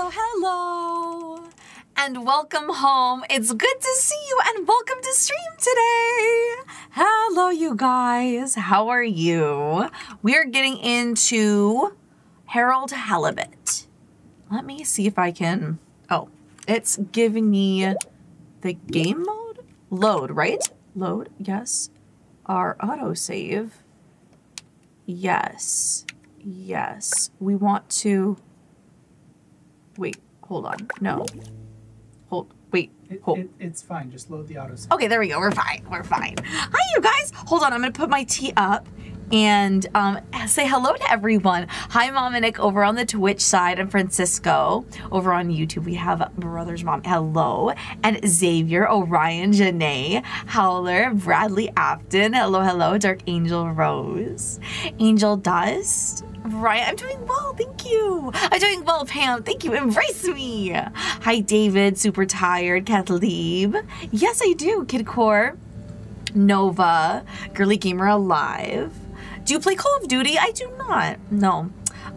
Hello, hello, and welcome home. It's good to see you, and welcome to stream today. Hello, you guys. How are you? We are getting into Harold Halibut. Let me see if I can. Oh, it's giving me the game mode load, right? Load, yes. Our autosave. Yes. Yes. We want to. Wait, hold on. No. Hold. Wait. It, Hold. it, it's fine. Just load the autosave. Okay, there we go. We're fine. We're fine. Hi, you guys. Hold on. I'm going to put my tea up and um, say hello to everyone. Hi, Mom and Nick over on the Twitch side and Francisco over on YouTube. We have Brother's Mom. Hello. And Xavier, Orion, Janae, Howler, Bradley Afton. Hello, hello. Dark Angel Rose. Angel Dust. Right, I'm doing well, thank you. I'm doing well, Pam. Thank you. Embrace me. Hi, David. Super tired. Kathleen. Yes, I do. Kid Core. Nova. Girly Gamer Alive. Do you play Call of Duty? I do not. No.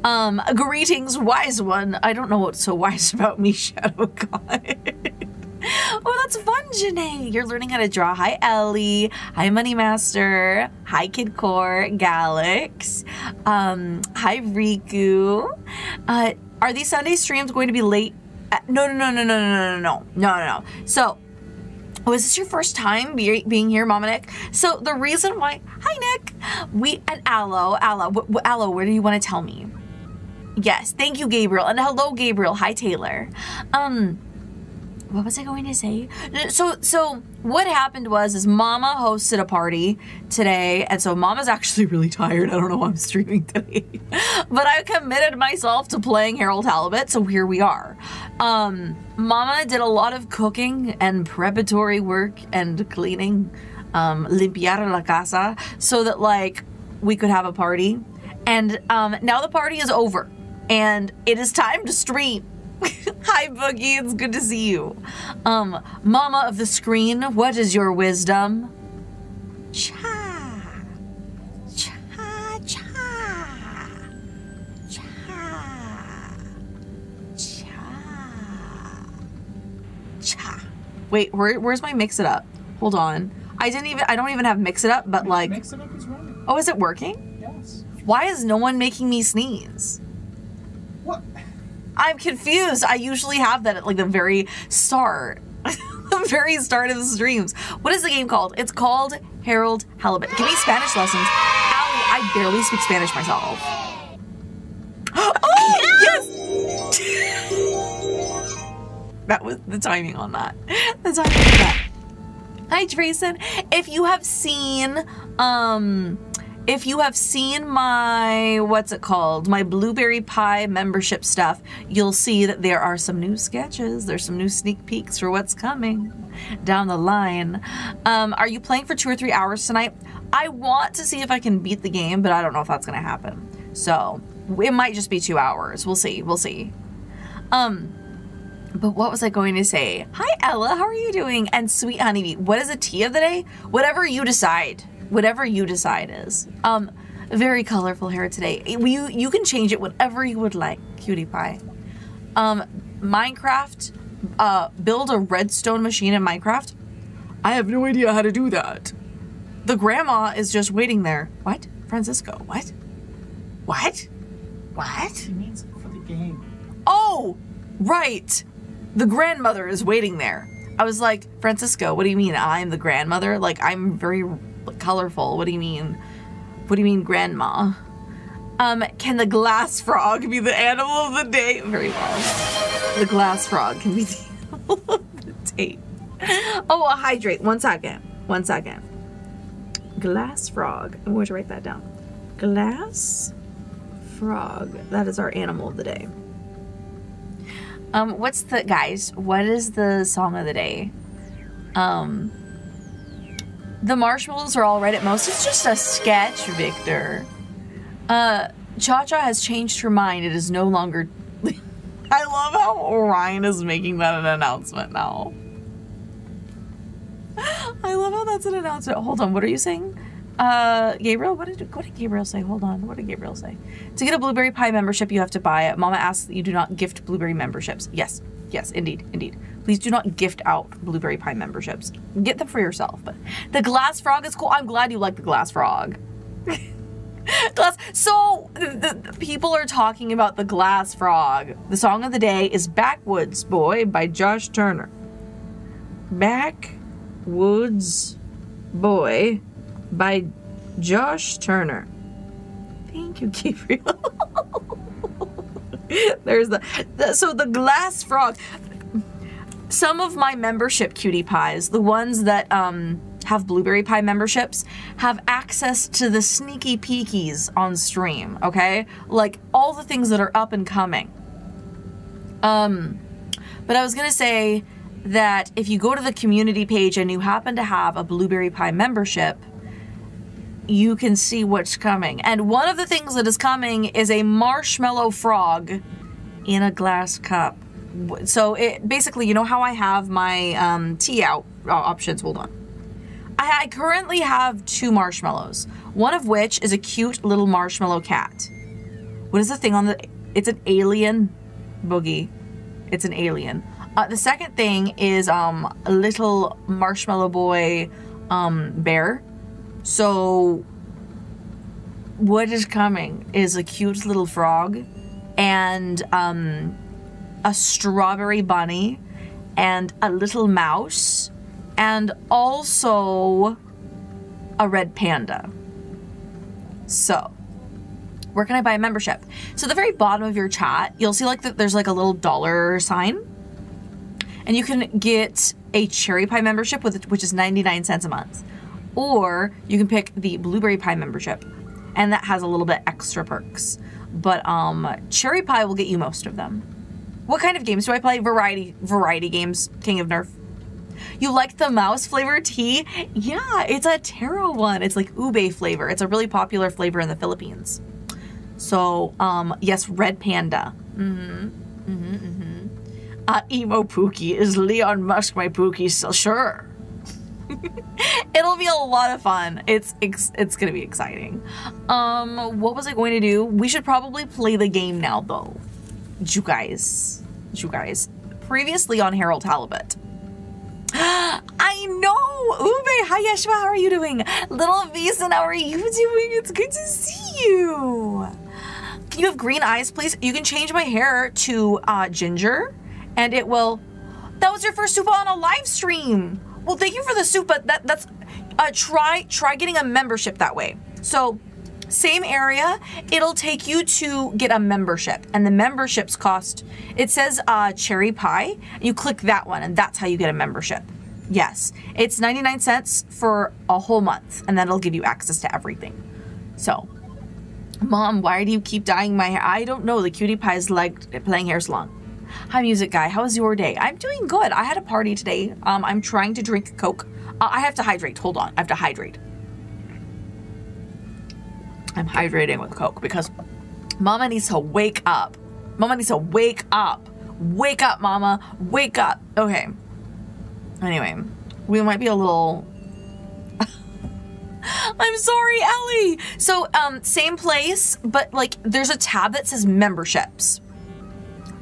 Um, greetings, wise one. I don't know what's so wise about me, Shadow God. Oh, that's fun, Janae. You're learning how to draw. Hi, Ellie. Hi, Money Master. Hi, Kid Core. Galax. Um, hi, Riku. Uh, are these Sunday streams going to be late? Uh, no, no, no, no, no, no, no, no, no, no. So, Oh, this your first time be- being here, Mama Nick? So the reason why, hi Nick, we and Aloe, Aloe, Aloe, where do you want to tell me? Yes, thank you, Gabriel, and hello, Gabriel. Hi, Taylor. Um, what was I going to say? So, so what happened was, is Mama hosted a party today, and so Mama's actually really tired. I don't know why I'm streaming today, but I committed myself to playing Harold Halibut, so here we are. Um, Mama did a lot of cooking and preparatory work and cleaning, um, limpiar la casa, so that like we could have a party. And um, now the party is over, and it is time to stream. Hi, Boogie. It's good to see you. Um, Mama of the screen, what is your wisdom? Cha. Cha, cha. Cha. Cha. Cha. Wait, where, where's my mix it up? Hold on. I didn't even, I don't even have mix it up, but like, Mix it up is running. oh, is it working? Yes. Why is no one making me sneeze? I'm confused. I usually have that at like the very start. the very start of the streams. What is the game called? It's called Harold Halibut. Give me Spanish lessons. I barely speak Spanish myself. oh, yes! that was the timing on that. The timing on that. Hi, Drayson. If you have seen, um, if you have seen my, what's it called? My Blueberry Pie membership stuff, you'll see that there are some new sketches. There's some new sneak peeks for what's coming down the line. Um, are you playing for two or three hours tonight? I want to see if I can beat the game, but I don't know if that's going to happen. So it might just be two hours. We'll see. We'll see. Um, but what was I going to say? Hi, Ella. How are you doing? And sweet honeybee. What is a tea of the day? Whatever you decide. Whatever you decide is. Um, very colorful hair today. You you can change it whatever you would like, cutie pie. Um, Minecraft. Uh, build a redstone machine in Minecraft. I have no idea how to do that. The grandma is just waiting there. What? Francisco? What? What? What? He means for the game. Oh, right. The grandmother is waiting there. I was like, Francisco, what do you mean I'm the grandmother? Like, I'm very colorful. What do you mean? What do you mean, grandma? Um, can the glass frog be the animal of the day? Very well. The glass frog can be the animal of the day. Oh, a hydrate. One second. One second. Glass frog. I'm going to write that down. Glass frog. That is our animal of the day. Um, what's the guys? What is the song of the day? Um, the marshmallows are all right at most. It's just a sketch, Victor. Uh, Cha Cha has changed her mind. It is no longer. I love how Orion is making that an announcement now. I love how that's an announcement. Hold on, what are you saying? Uh, Gabriel, what did what did Gabriel say? Hold on, what did Gabriel say? To get a Blueberry Pie membership, you have to buy it. Mama asks that you do not gift Blueberry memberships. Yes, yes, indeed, indeed. Please do not gift out Blueberry Pie memberships. Get them for yourself. But the glass frog is cool. I'm glad you like the glass frog. glass. So the, the people are talking about the glass frog. The song of the day is "Backwoods Boy" by Josh Turner. Backwoods Boy by Josh Turner. Thank you, Gabriel. There's the, the so the glass frog. Some of my membership cutie pies, the ones that um have blueberry pie memberships, have access to the sneaky peekies on stream, okay? Like all the things that are up and coming. Um but I was gonna say that if you go to the community page and you happen to have a blueberry pie membership, you can see what's coming. And one of the things that is coming is a marshmallow frog in a glass cup. So it basically, you know how I have my um, tea out uh, options. Hold on. I, I currently have two marshmallows. One of which is a cute little marshmallow cat. What is the thing on the? It's an alien boogie. It's an alien. Uh, the second thing is um, a little marshmallow boy um, bear. So, what is coming is a cute little frog and um, a strawberry bunny and a little mouse and also a red panda. So, where can I buy a membership? So, the very bottom of your chat, you'll see like that there's like a little dollar sign. And you can get a cherry pie membership with which is 99 cents a month or you can pick the blueberry pie membership and that has a little bit extra perks. But um cherry pie will get you most of them. What kind of games do i play? Variety variety games king of nerf. You like the mouse flavor tea? Yeah it's a taro one. It's like ube flavor. It's a really popular flavor in the philippines. So um yes red panda. Mm-hmm mm-hmm mm-hmm. Uh emo pookie is leon musk my pookie so sure It'll be a lot of fun. It's it's, gonna be exciting. Um, what was I going to do? We should probably play the game now, though. You guys, you guys. Previously on Harold Halibut. I know, Ube. Hi, Yeshua. How are you doing? Little Vison, how are you doing? It's good to see you. Can you have green eyes, please? You can change my hair to uh, ginger, and it will. That was your first super on a live stream. Well, thank you for the soup, but that that's uh, try try getting a membership that way. So same area, it'll take you to get a membership, and the memberships cost. It says uh, cherry pie. You click that one, and that's how you get a membership. Yes, it's 99 cents for a whole month, and that'll give you access to everything. So, mom, why do you keep dyeing my hair? I don't know. The cutie pies like playing hair salon. Hi, music guy. How was your day? I'm doing good. I had a party today. Um, I'm trying to drink Coke. Uh, I have to hydrate. Hold on. I have to hydrate. I'm hydrating with Coke because Mama needs to wake up. Mama needs to wake up. Wake up, Mama. Wake up. Okay. Anyway, we might be a little. I'm sorry, Ellie. So, um, same place, but like, there's a tab that says memberships.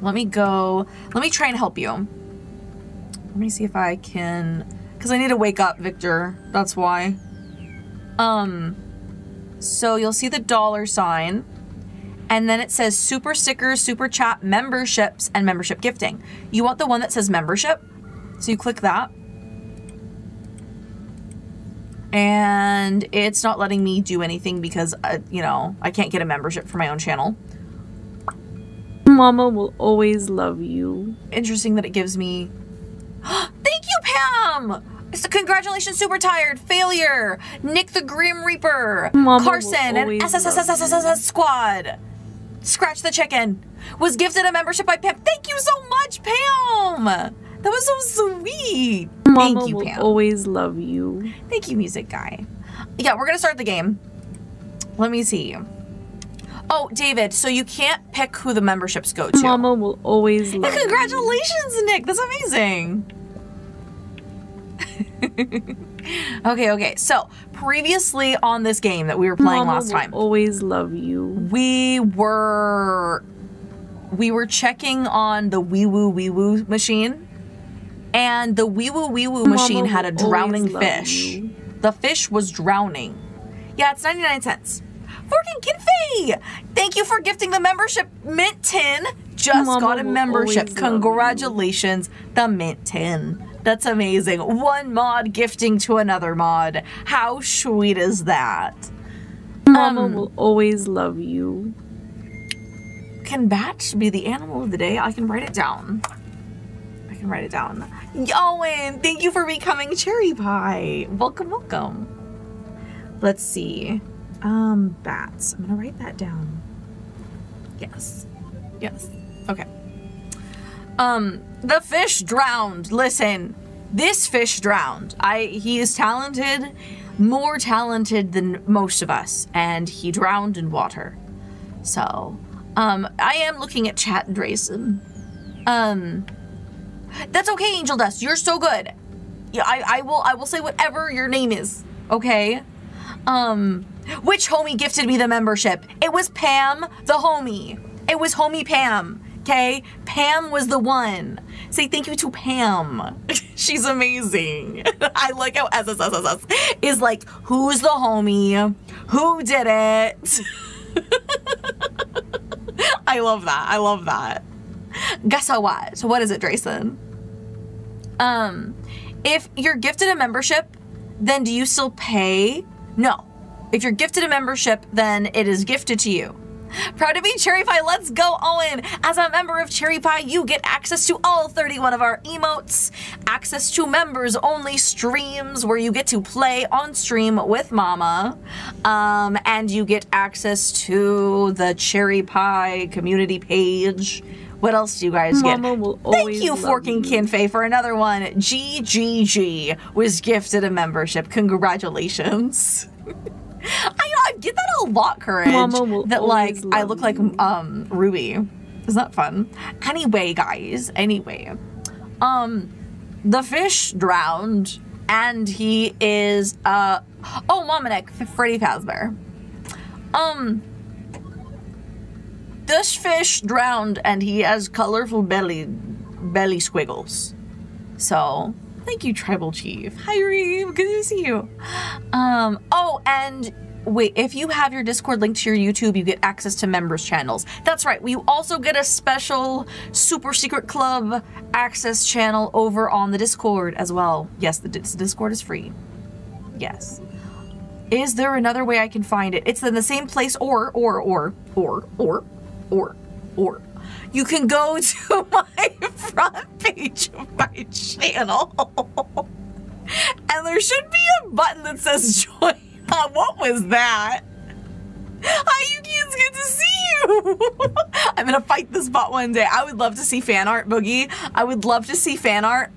Let me go. Let me try and help you. Let me see if I can. Because I need to wake up, Victor. That's why. Um. So you'll see the dollar sign. And then it says super stickers, super chat, memberships, and membership gifting. You want the one that says membership. So you click that. And it's not letting me do anything because, uh, you know, I can't get a membership for my own channel. Mama will always love you. Interesting that it gives me. Thank you, Pam! So congratulations, Super Tired, Failure, Nick the Grim Reaper, Mama Carson, and always SSSSSS Squad. Scratch the Chicken was gifted a membership by Pam. Thank you so much, Pam! That was so sweet. Mama Thank you, will Pam. always love you. Thank you, music guy. Yeah, we're gonna start the game. Let me see. Oh, David, so you can't pick who the memberships go to. Mama will always Yeah, love you. congratulations, Nick. That's amazing. okay, okay. So, previously on this game that we were playing Mama last will time, always love you. we were we were checking on the wee woo wee woo machine, and the wee woo wee woo Mama machine had a drowning fish. you. The fish was drowning. Yeah, it's 99 cents. Forking Kinfei! Thank you for gifting the membership Mint Tin. Just Mama got a membership. always love you. Congratulations, the Mint Tin. That's amazing. One mod gifting to another mod. How sweet is that? Mama Um, will always love you. Can bat be the animal of the day? I can write it down. I can write it down. Yowen, thank you for becoming Cherry Pie. Welcome, welcome. Let's see. Um, bats. I'm gonna write that down. Yes. Yes. Okay. Um, the fish drowned. Listen, this fish drowned. I he is talented, more talented than most of us, and he drowned in water. So, um, I am looking at chat, and Drayson. Um, that's okay, Angel Dust. You're so good. Yeah, I, I will, I will say whatever your name is. Okay. Um, which homie gifted me the membership? It was Pam, the homie. It was homie Pam. Okay, Pam was the one. Say thank you to Pam. She's amazing. I like how SSSSS is like, who's the homie? Who did it? I love that. I love that. Guess how what? So what is it, Drayson? Um, if you're gifted a membership, then do you still pay? No. If you're gifted a membership, then it is gifted to you. Proud to be Cherry Pie. Let's go, Owen. As a member of Cherry Pie, you get access to all 31 of our emotes, access to members only streams where you get to play on stream with Mama, um, and you get access to the Cherry Pie community page. What else do you guys get? Mama will Thank you, Forking. Kinfei, for another one. GGG was gifted a membership. Congratulations. I, I get that a lot, courage. Mama will that like I look like um Ruby. Isn't that fun? Anyway, guys. Anyway, um, the fish drowned, and he is uh oh, Mominik, Freddy Fazbear. Um, this fish drowned, and he has colorful belly belly squiggles. So, thank you, Tribal Chief. Hi, Reeve. Good to see you. Um, oh, and wait, if you have your Discord linked to your YouTube, you get access to members' channels. That's right. We also get a special super secret club access channel over on the Discord as well. Yes, the Dis- Discord is free. Yes. Is there another way I can find it? It's in the same place, or, or, or, or, or, or, or. You can go to my front page of my channel. and there should be a button that says join. Uh, what was that? Hi, you kids, good to see you. I'm gonna fight this bot one day. I would love to see fan art, Boogie. I would love to see fan art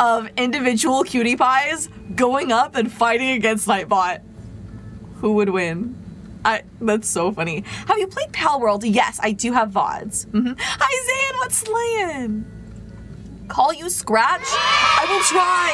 of individual cutie pies going up and fighting against Nightbot. Who would win? I that's so funny. Have you played Pal World? Yes, I do have VODs. hmm Hi Zan, what's slaying? Call you Scratch? I will try.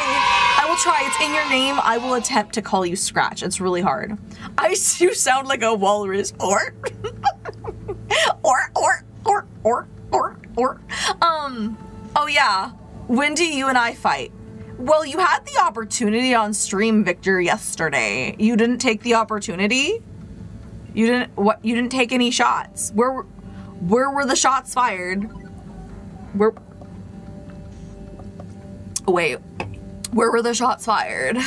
I will try. It's in your name. I will attempt to call you Scratch. It's really hard. I you sound like a walrus. Or or or or or or or. Um. Oh yeah. When do you and I fight? Well, you had the opportunity on stream, Victor, yesterday. You didn't take the opportunity. You didn't what? You didn't take any shots. Where where were the shots fired? Where? Wait, where were the shots fired? okay,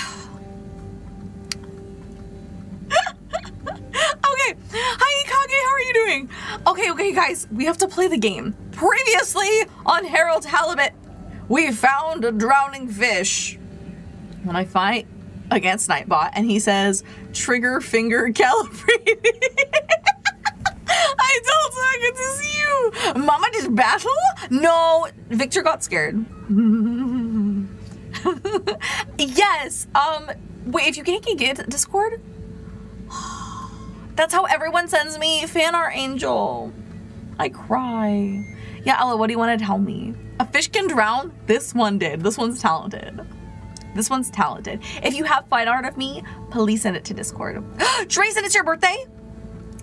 hi Ikage, how are you doing? Okay, okay, guys, we have to play the game. Previously on Harold Halibut, we found a drowning fish. When I fight against Nightbot, and he says, "Trigger finger calibrated." I told him I get to see you. Mama just battle? No, Victor got scared. yes. Um. Wait, if you can't get Discord, that's how everyone sends me fan art, Angel. I cry. Yeah, Ella, what do you want to tell me? A fish can drown. This one did. This one's talented. This one's talented. If you have fine art of me, please send it to Discord. Said it's your birthday.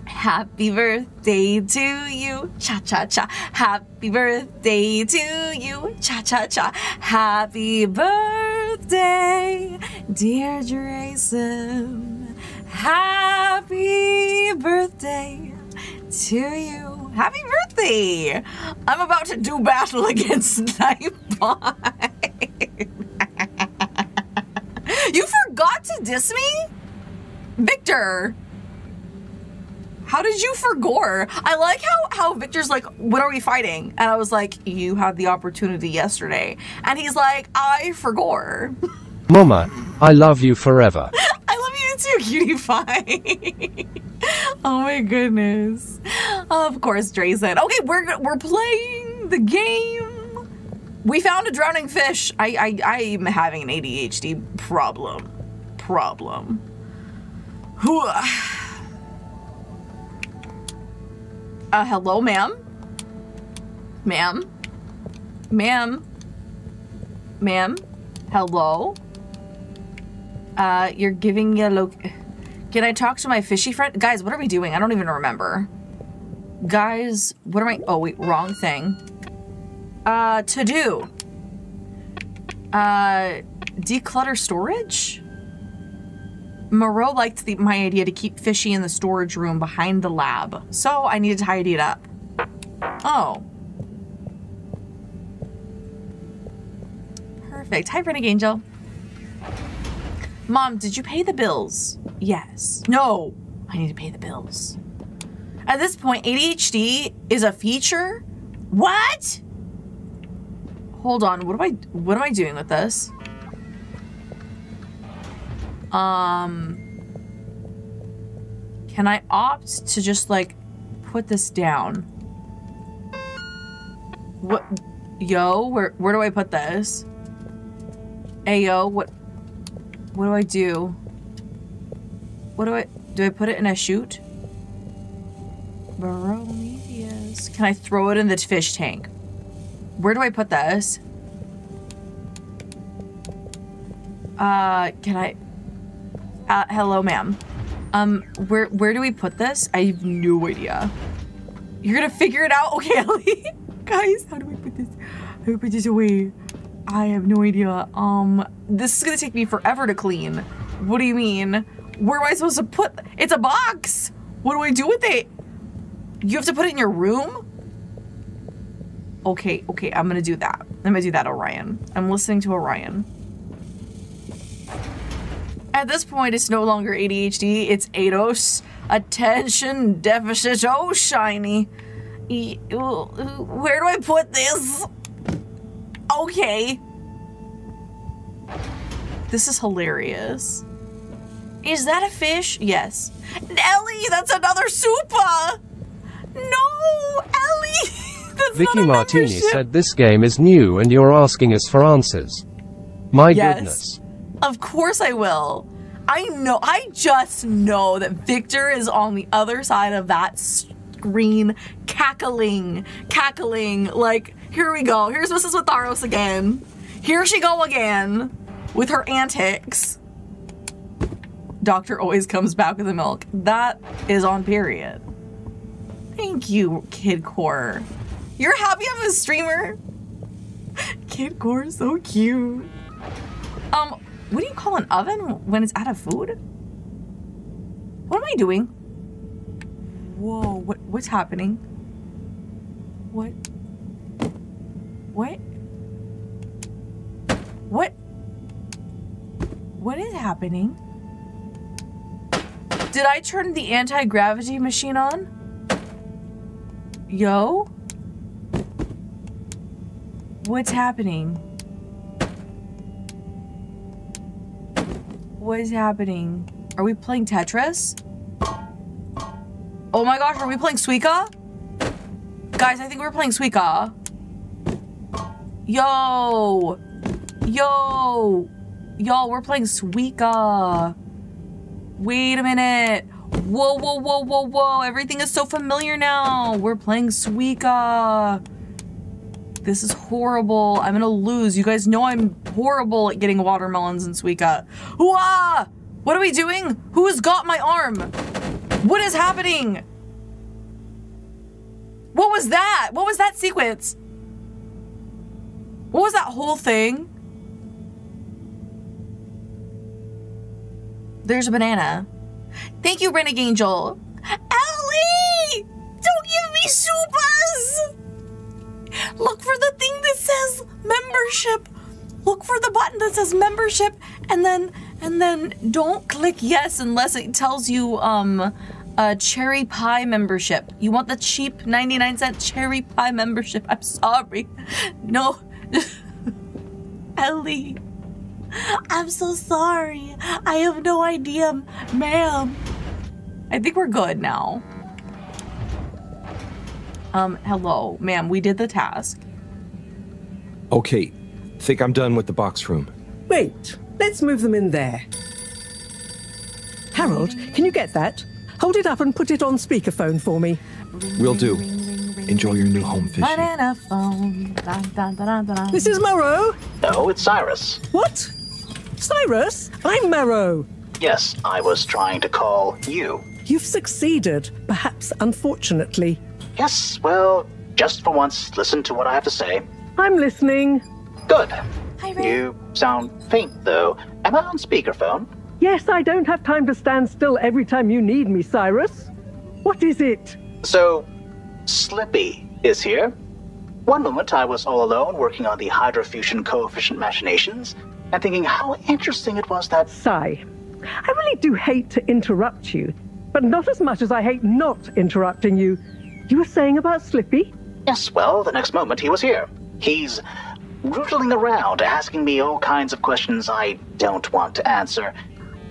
Happy birthday to you. Cha cha cha. Happy birthday to you. Cha cha cha. Happy birthday, dear Drayson. Happy birthday to you. Happy birthday. I'm about to do battle against Nightbot. you forgot to diss me? Victor. How did you forgore? I like how how Victor's like, what are we fighting? And I was like, you had the opportunity yesterday. And he's like, I forgore. Mama, I love you forever. I love you too, cutie pie. oh my goodness. Of course, Dre said, okay, we're we're playing the game. We found a drowning fish. I I I'm having an ADHD problem. Problem. Uh, hello, ma'am. Ma'am. Ma'am. Ma'am. Hello. Uh, you're giving a loc. Can I talk to my fishy friend? Guys, what are we doing? I don't even remember. Guys, what am I? Oh, wait, wrong thing. Uh, to do. Uh, declutter storage? Mareaux liked the, my idea to keep Fishy in the storage room behind the lab, so I needed to tidy it up. Oh. Perfect. Hi, Renegade Angel. Mom, did you pay the bills? Yes. No, I need to pay the bills. At this point, ADHD is a feature? What? Hold on, what am I what am I doing with this? Um Can I opt to just like put this down? What yo, where where do I put this? Ayo, what what do I do? What do I do I put it in a chute? Can I throw it in the fish tank? Where do I put this? Uh, can I? Uh, hello, ma'am. Um, where where do we put this? I have no idea. You're gonna figure it out, okay, Ellie? Guys, how do we put this? How do we put this away? I have no idea. Um, this is gonna take me forever to clean. What do you mean? Where am I supposed to put? It's a box. What do I do with it? You have to put it in your room? Okay, okay, I'm gonna do that. I'm gonna do that, Orion. I'm listening to Orion. At this point, it's no longer ADHD, it's ADOS. Attention deficit, oh shiny. E- uh, Where do I put this? Okay. This is hilarious. Is that a fish? Yes. Ellie, that's another Supa! No, Ellie! Vicky Martini said this game is new and you're asking us for answers. My Yes. goodness. Of course I will. I know, I just know that Victor is on the other side of that screen, cackling, cackling. Like, here we go. Here's Mrs. Watharos again. Here she go again with her antics. Doctor always comes back with the milk. That is on period. Thank you, Kid Core. You're happy I'm a streamer? Kid Core is so cute. Um, what do you call an oven when it's out of food? What am I doing? Whoa, what what's happening? What? What? What? What is happening? Did I turn the anti-gravity machine on? Yo? What's happening? What is happening? Are we playing Tetris? Oh my gosh, are we playing Suika? Guys, I think we're playing Suika. Yo! Yo! Y'all, we're playing Suika. Wait a minute. Whoa, whoa, whoa, whoa, whoa. Everything is so familiar now. We're playing Suika. This is horrible. I'm gonna lose. You guys know I'm horrible at getting watermelons in Suika. Hooah! What are we doing? Who has got my arm? What is happening? What was that? What was that sequence? What was that whole thing? There's a banana. Thank you, Renegade Angel. Ellie! Don't give me supas! Look for the thing that says membership. Look for the button that says membership and then and then don't click yes unless it tells you um a cherry pie membership. You want the cheap 99 cent cherry pie membership. I'm sorry. No. Ellie. I'm so sorry. I have no idea, ma'am. I think we're good now. Um, hello, ma'am. We did the task. Okay, think I'm done with the box room. Wait, let's move them in there. Harold, can you get that? Hold it up and put it on speakerphone for me. Will do. Enjoy your new home dun. This is Mareaux. No, it's Cyrus. What? Cyrus? I'm Mareaux. Yes, I was trying to call you. You've succeeded, perhaps unfortunately. Yes, well, just for once, listen to what I have to say. I'm listening. Good. Hi, Ray. You sound faint, though. Am I on speakerphone? Yes, I don't have time to stand still every time you need me, Cyrus. What is it? So, Slippy is here. One moment I was all alone working on the hydrofusion coefficient machinations and thinking how interesting it was that. Sigh. I really do hate to interrupt you, but not as much as I hate not interrupting you. You were saying about Slippy? Yes, well, the next moment he was here. He's rootling around asking me all kinds of questions I don't want to answer.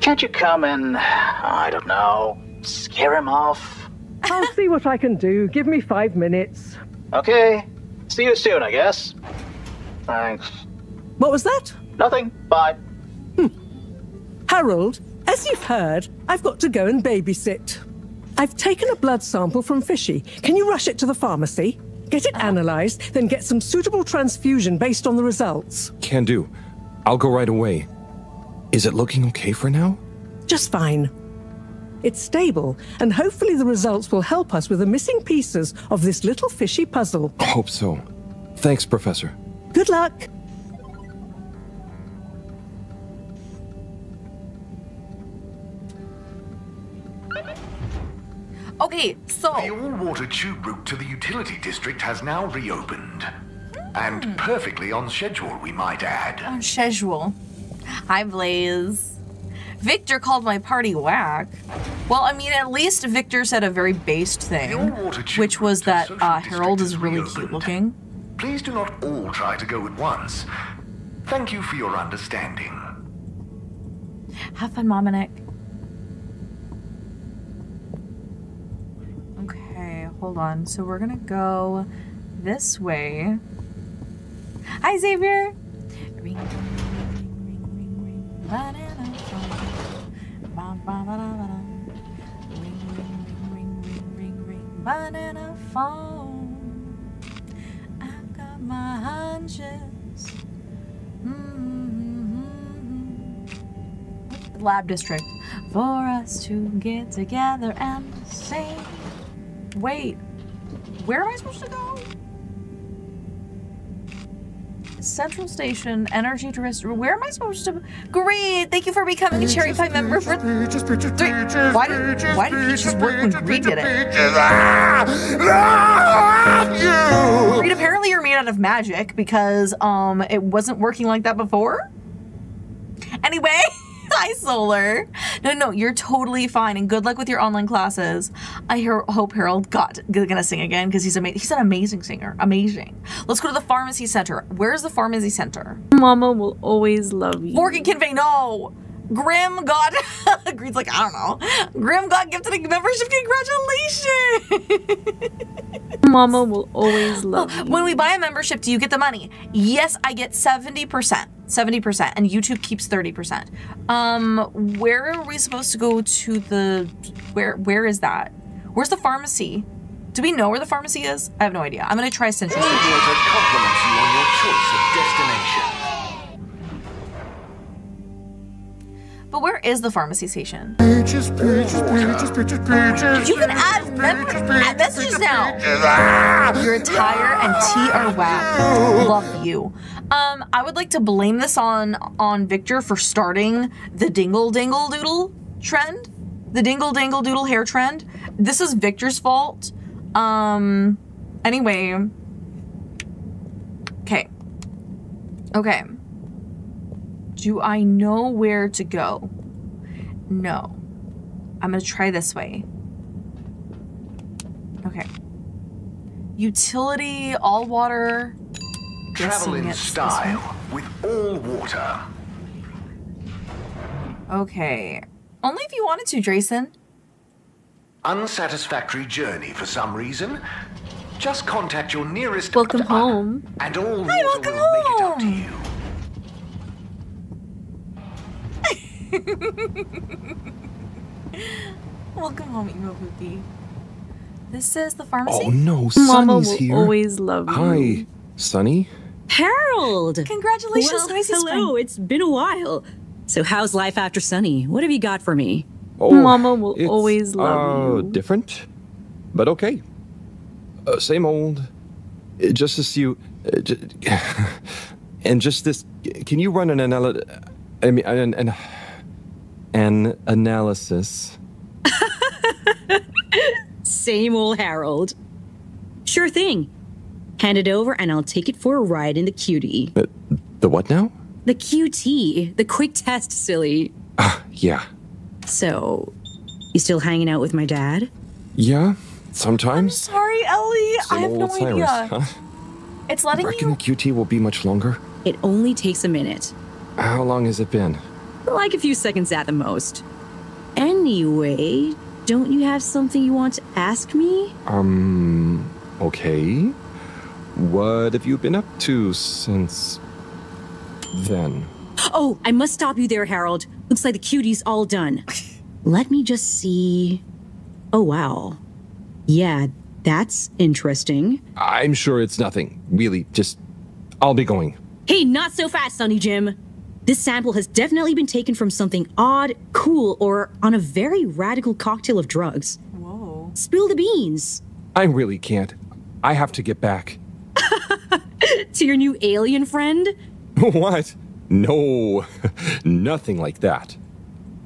Can't you come and, I don't know, scare him off? I'll see what I can do. Give me five minutes. Okay. See you soon, I guess. Thanks. What was that? Nothing. Bye. Hmm. Harold, as you've heard, I've got to go and babysit. I've taken a blood sample from Fishy. Can you rush it to the pharmacy? Get it analysed, then get some suitable transfusion based on the results. Can do. I'll go right away. Is it looking okay for now? Just fine. It's stable, and hopefully the results will help us with the missing pieces of this little fishy puzzle. I hope so. Thanks, Professor. Good luck. Okay, so The all-water tube route to the utility district has now reopened. And perfectly on schedule, we might add. on schedule. Hi, Blaze. Victor called my party whack. Well, I mean, at least Victor said a very based thing, The all-water tube which was that uh, Harold is really reopened. cute looking. Please do not all try to go at once. Thank you for your understanding. Have fun, Mom and Nick. Okay, hold on. So we're gonna go this way. Hi, Xavier. Ring, ring, ring, ring, ring, banana ring, banana phone. I've got my hunches. Mm-hmm. Lab district. For us to get together and sing. Wait, where am I supposed to go? Central Station, Energy Terrestrial. Where am I supposed to? Greed, thank you for becoming a Cherry Pie member for three. Why did Why did Peaches work when Greed did it? Greed, apparently you're made out of magic because um it wasn't working like that before. Anyway, hi Solar. No, no, you're totally fine, and good luck with your online classes. I hear, hope Harold got gonna sing again because he's amazing. He's an amazing singer, amazing. Let's go to the pharmacy center. Where's the pharmacy center? Mama will always love you. Morgan Convey, no. Grim got Greed's like I don't know. Grim got gifted a membership. Congratulations. Mama will always love you. When we buy a membership, do you get the money? Yes, I get 70%. 70%. And YouTube keeps 30%. Um, where are we supposed to go to the where where is that? Where's the pharmacy? Do we know where the pharmacy is? I have no idea. I'm gonna try Central Station. Compliments you on your choice of destination. But where is the pharmacy station? Peaches, peaches, peaches, peaches, peaches. You can add, mem- add messages now. Your attire and tea are whack. Love you. Um, I would like to blame this on on Victor for starting the dingle dingle doodle trend, the dingle dangle doodle hair trend. This is Victor's fault. Um, anyway. Okay. Okay. Do I know where to go? No. I'm gonna try this way. Okay. Utility, all water. Travel in style with all water. Okay. Only if you wanted to, Drayson. Unsatisfactory journey for some reason? Just contact your nearest Welcome home. and all water welcome will make it up to home. you. Welcome home, Emo Poopy. This is the pharmacy. Oh no, Mama Sunny's will here. always love you. Hi, Sunny. Harold! Congratulations, well, Noisy hello, Spring. it's been a while. So how's life after Sunny? What have you got for me? Oh, Mama will it's, always love uh, you. Different, but okay. Uh, same old. Uh, Just as you, uh, j- and just this. Can you run an anal? I mean, an, an, an analysis. Same old Harold. Sure thing. Hand it over and I'll take it for a ride in the QT. Uh, the what now? The QT, the quick test, silly. Yeah, So, you still hanging out with my dad? yeah. Sometimes. I'm Sorry, Ellie. Same I have no Cyrus, idea. huh? It's letting Reckon you. the QT will be much longer. It only takes a minute. How long has it been? Like a few seconds at the most. Anyway, don't you have something you want to ask me? Um, okay. What have you been up to since then? Oh, I must stop you there, Harold. Looks like the QT's all done. Let me just see. Oh, wow. Yeah, that's interesting. I'm sure it's nothing. Really, just. I'll be going. Hey, not so fast, Sonny Jim. This sample has definitely been taken from something odd, cool, or on a very radical cocktail of drugs. Whoa. Spill the beans. I really can't. I have to get back. To your new alien friend? what? No, nothing like that.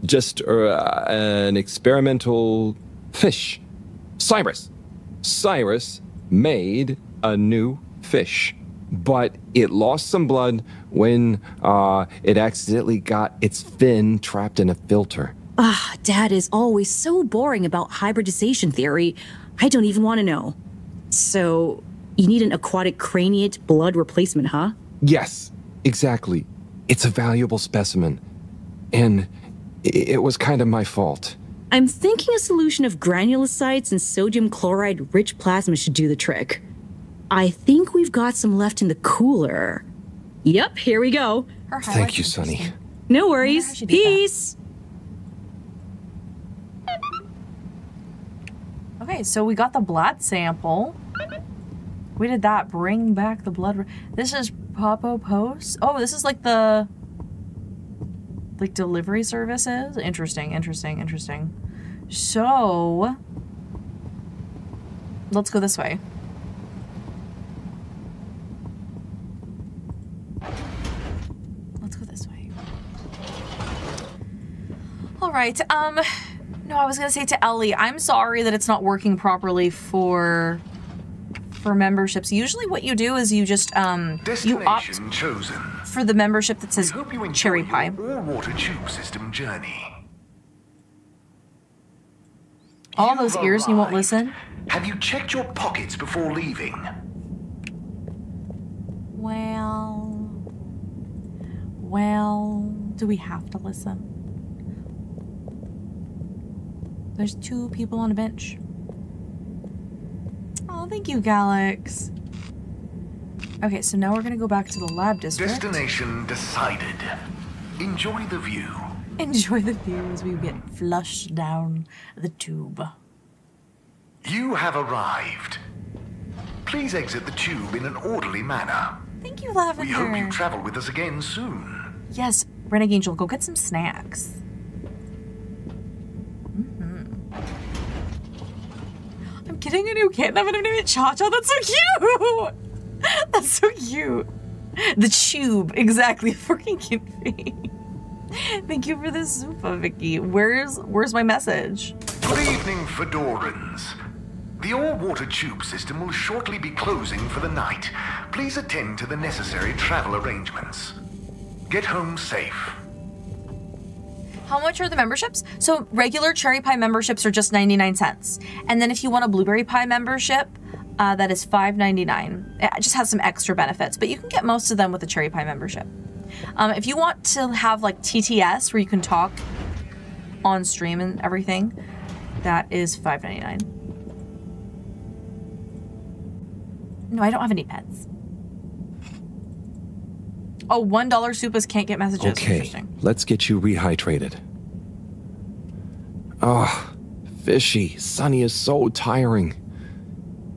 Just uh, an experimental fish. Cyrus. Cyrus made a new fish, but it lost some blood when uh, it accidentally got its fin trapped in a filter. Ah, Dad is always so boring about hybridization theory. I don't even want to know. So, you need an aquatic craniate blood replacement, huh? Yes, exactly. It's a valuable specimen. And it was kind of my fault. I'm thinking a solution of granulocytes and sodium chloride rich plasma should do the trick. I think we've got some left in the cooler. Yep, here we go. Her Thank you, are Sunny. No worries. she did that. Peace. Okay, so we got the blood sample. We did that. Bring back the blood. This is Popo Post. Oh, this is like the like delivery services. Interesting, interesting, interesting. So let's go this way. Let's go this way. All right. Um no, I was going to say to Ellie, I'm sorry that it's not working properly for for memberships. Usually what you do is you just um you opt chosen. for the membership that says hope you enjoy cherry pie. your all-water tube system journey. All You've those ears and you won't listen. Have you checked your pockets before leaving? Well, well, do we have to listen? There's two people on a bench. Oh, thank you, Galax. Okay, so now we're gonna go back to the lab district. Destination decided. Enjoy the view. Enjoy the view as we get flushed down the tube. You have arrived. Please exit the tube in an orderly manner. Thank you, Lavender. We hope you travel with us again soon. yes, Renegade Angel, go get some snacks. Getting a new kitten. I'm gonna name it Cha Cha. That's so cute. That's so cute. The tube, exactly. Freaking cute. Thank you for the Zupa, Vicky. Where's where's my message? Good evening, Fedorans. The all-water tube system will shortly be closing for the night. Please attend to the necessary travel arrangements. Get home safe. How much are the memberships? So regular Cherry Pie memberships are just 99 cents. And then if you want a Blueberry Pie membership, uh, that is $5.99. It just has some extra benefits, but you can get most of them with a Cherry Pie membership. Um, if you want to have like TTS where you can talk on stream and everything, that is $5.99. No, I don't have any pets. Oh, $1 Supas can't get messages. Okay, let's get you rehydrated. Ah, fishy. Sunny is so tiring.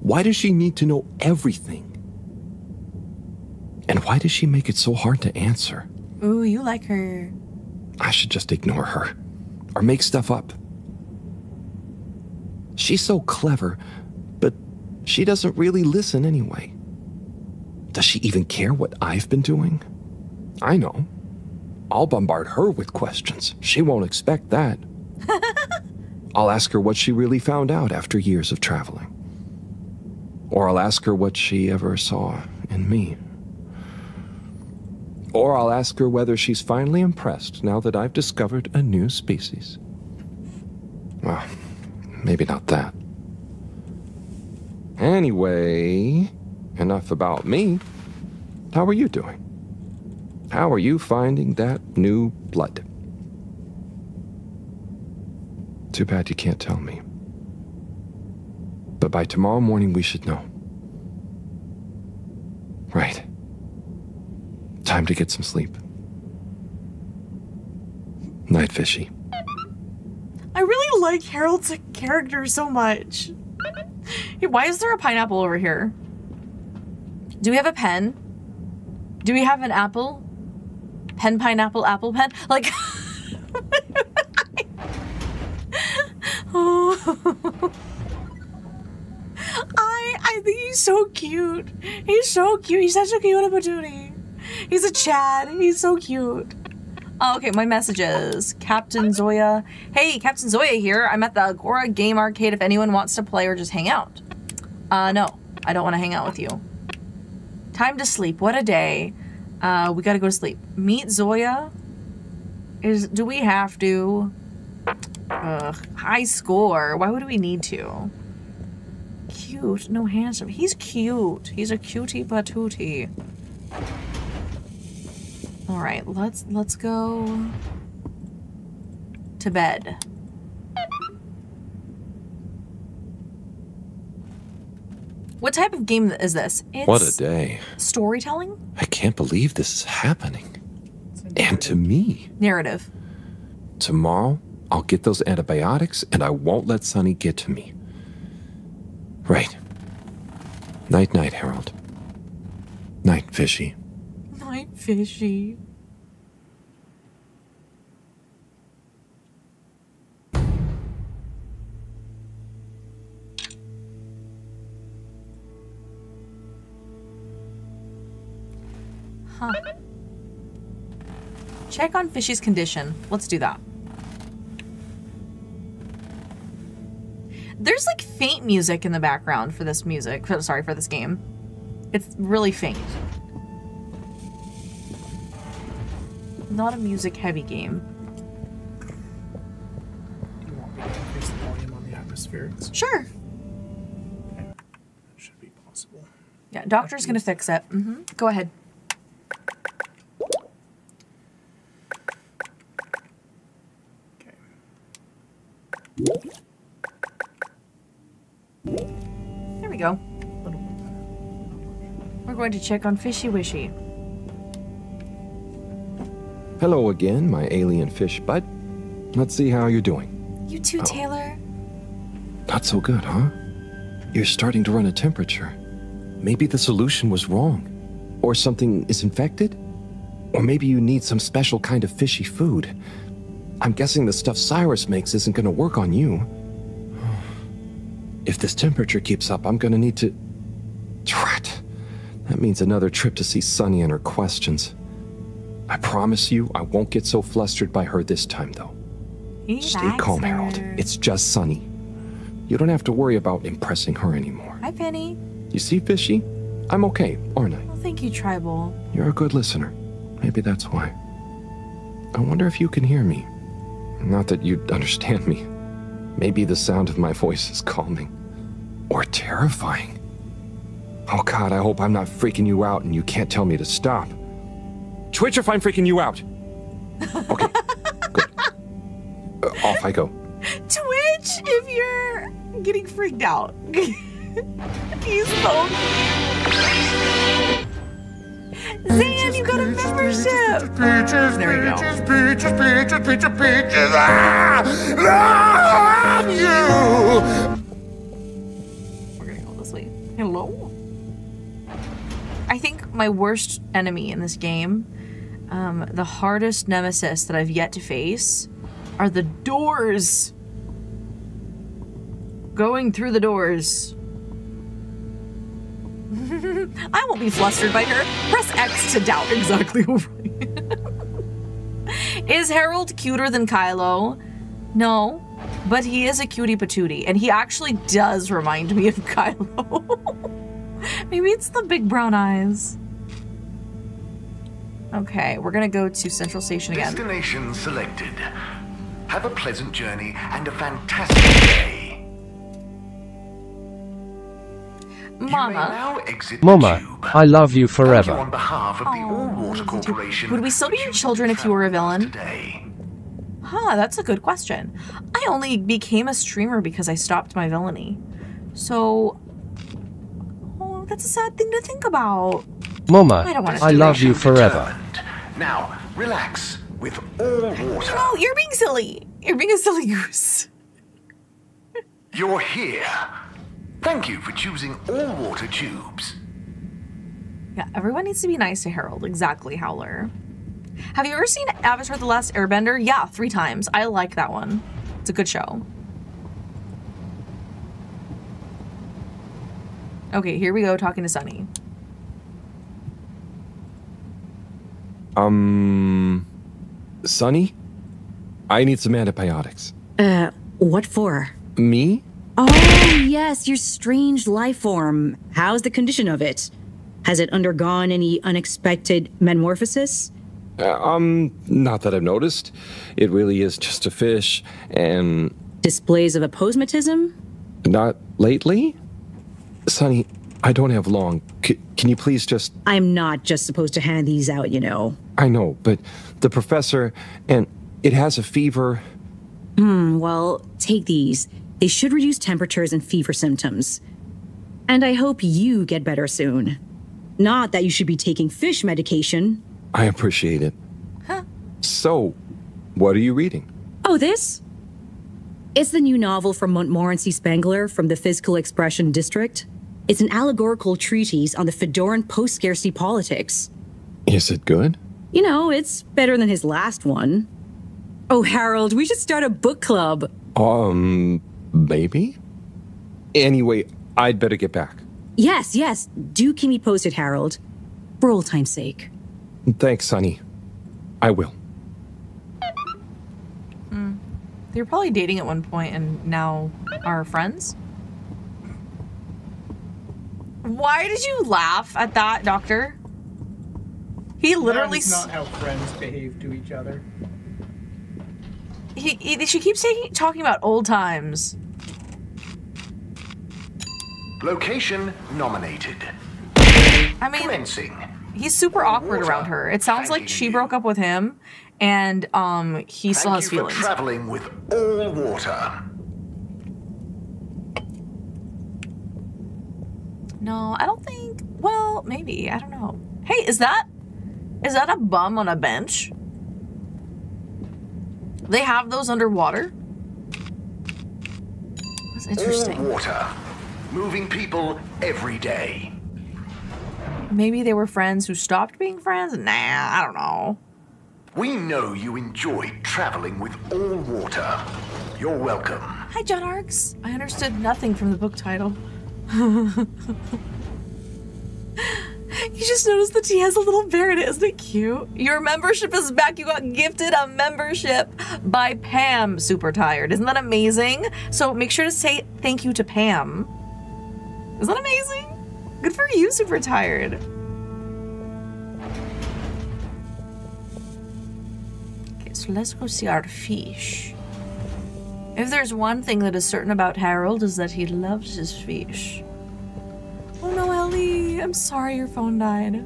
Why does she need to know everything? And why does she make it so hard to answer? Ooh, you like her. I should just ignore her or make stuff up. She's so clever, but she doesn't really listen anyway. Does she even care what I've been doing? I know. I'll bombard her with questions. She won't expect that. I'll ask her what she really found out after years of traveling. Or I'll ask her what she ever saw in me. Or I'll ask her whether she's finally impressed now that I've discovered a new species. Well, maybe not that. Anyway, enough about me. How are you doing? How are you finding that new blood? Too bad you can't tell me. But by tomorrow morning, we should know. Right. Time to get some sleep. Night, fishy. I really like Harold's character so much. Hey, why is there a pineapple over here? Do we have a pen? Do we have an apple? Pen, pineapple, apple, pen? Like. oh. I I think he's so cute. He's so cute. He's such a cute opportunity. He's a Chad. He's so cute. Oh, okay, my messages. Captain Zoya. Hey, Captain Zoya here. I'm at the Agora Game Arcade if anyone wants to play or just hang out. Uh, no. I don't want to hang out with you. Time to sleep. What a day. Uh, we gotta go to sleep. Meet Zoya. Is do we have to? Ugh, high score. Why would we need to? Cute, no handsome. He's cute. He's a cutie patootie. All right, let's let's go to bed. What type of game is this? It's What a day. storytelling, I can't believe this is happening. And to me. narrative. Tomorrow, I'll get those antibiotics and I won't let Sunny get to me. Right. Night, night, Harold. Night, Fishy. Night fishy. Huh. Check on Fishy's condition. Let's do that. There's like faint music in the background for this music. for- Sorry, for this game. It's really faint. Not a music heavy game. Do you want me to increase the volume on the atmospherics? Sure. That should be possible. Yeah, doctor's gonna fix it. hmm Go ahead. There we go. Little bit better. We're going to check on Fishy Wishy. Hello again, my alien fish bud. Let's see how you're doing. You too, oh. Taylor. Not so good, huh? You're starting to run a temperature. Maybe the solution was wrong. Or something is infected? Or maybe you need some special kind of fishy food. I'm guessing the stuff Cyrus makes isn't gonna work on you. If this temperature keeps up, I'm gonna need to. Drat. That means another trip to see Sunny and her questions. I promise you, I won't get so flustered by her this time, though. He Stay calm, her. Harold. It's just Sunny. You don't have to worry about impressing her anymore. Hi, Penny. You see, Fishy? I'm okay, aren't I? Well, thank you, Tribal. You're a good listener. Maybe that's why. I wonder if you can hear me. Not that you'd understand me. Maybe the sound of my voice is calming. Or terrifying. Oh god, I hope I'm not freaking you out and you can't tell me to stop. Twitch if I'm freaking you out! Okay, good. Uh, off I go. Twitch, if you're getting freaked out. He's so Zan, you got a membership! There we go. Peaches, peaches, peaches, peaches. Ah! Love you! We're gonna go this way. Hello? I think my worst enemy in this game, um, the hardest nemesis that I've yet to face, are the doors. Going through the doors. I won't be flustered by her. Press X to doubt exactly who. is Harold cuter than Kylo? No, but he is a cutie patootie, and he actually does remind me of Kylo. Maybe it's the big brown eyes. Okay, we're gonna go to Central Station again. Destination selected. Have a pleasant journey and a fantastic day. Mama, now exit the Mama. I love you Thank you forever. on behalf of the All Water oh, Corporation. would we still be your children if you were a travel with us villain? Today. huh, that's a good question. I only became a streamer because I stopped my villainy. So, oh, that's a sad thing to think about. Mama, I don't wanna I love you forever. Determined. Now, relax with all water. No, you're being silly. You're being a silly goose. You're here. Thank you for choosing all water tubes. Yeah, everyone needs to be nice to Harold. Exactly, Howler. Have you ever seen Avatar The Last Airbender? Yeah, three times. I like that one. It's a good show. Okay, here we go talking to Sunny. Um. Sunny? I need some antibiotics. Uh, what for? Me? Oh, yes, your strange life form. How's the condition of it? Has it undergone any unexpected metamorphosis? Uh, um, not that I've noticed. It really is just a fish, and Displays of aposematism? not lately? Sunny, I don't have long. C- can you please just. I'm not just supposed to hand these out, you know. I know, but the professor, and it has a fever. Hmm, well, take these. They should reduce temperatures and fever symptoms. And I hope you get better soon. Not that you should be taking fish medication. I appreciate it. Huh? So, what are you reading? Oh, this? It's the new novel from Montmorency Spangler from the Physical Expression District. It's an allegorical treatise on the Fedoran post scarcity politics. Is it good? You know, it's better than his last one. Oh, Harold, we should start a book club. Um, maybe? Anyway, I'd better get back. Yes, yes, do keep me posted, Harold. For old time's sake. Thanks, Sunny. I will. Hmm. They were probably dating at one point and now are friends. Why did you laugh at that, Doctor? He literally. That is not how friends behave to each other. He, he, she keeps taking, talking about old times. Location nominated. I mean, Commencing. he's super awkward around her. It sounds like she broke up with him, and um, he still has you for feelings. traveling with all water. No, I don't think. Well, maybe I don't know. Hey, is that is that a bum on a bench? They have those underwater. That's All interesting. water. moving people every day. Maybe they were friends who stopped being friends? Nah, I don't know. We know you enjoy traveling with all water. You're welcome. Hi, John Arks. I understood nothing from the book title. You just noticed that he has a little bear in it. Isn't it cute? Your membership is back. You got gifted a membership by Pam. Super tired. Isn't that amazing? So make sure to say thank you to Pam. Isn't that amazing? Good for you, super tired. Okay, so let's go see our fish. If there's one thing that is certain about Harold is that he loves his fish. Oh no, Ellie. I'm sorry your phone died.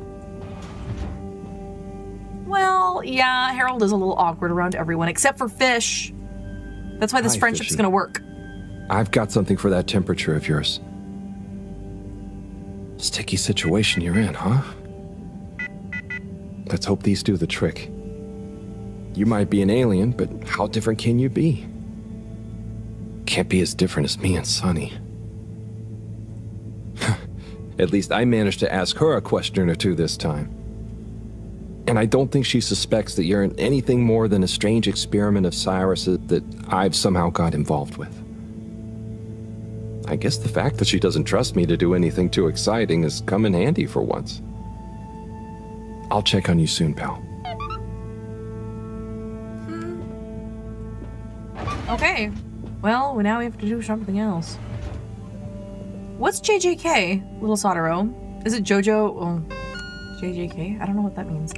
Well, yeah, Harold is a little awkward around everyone except for Fish. That's why this Hi, friendship's Fishy. gonna work. I've got something for that temperature of yours. Sticky situation you're in, huh? Let's hope these do the trick. You might be an alien, but how different can you be? Can't be as different as me and Sunny. At least I managed to ask her a question or two this time. And I don't think she suspects that you're in anything more than a strange experiment of Cyrus's that I've somehow got involved with. I guess the fact that she doesn't trust me to do anything too exciting has come in handy for once. I'll check on you soon, pal. Hmm. Okay. Well, now we have to do something else. What's JJK, Little Sotero? Is it JoJo? Oh, JJK? I don't know what that means.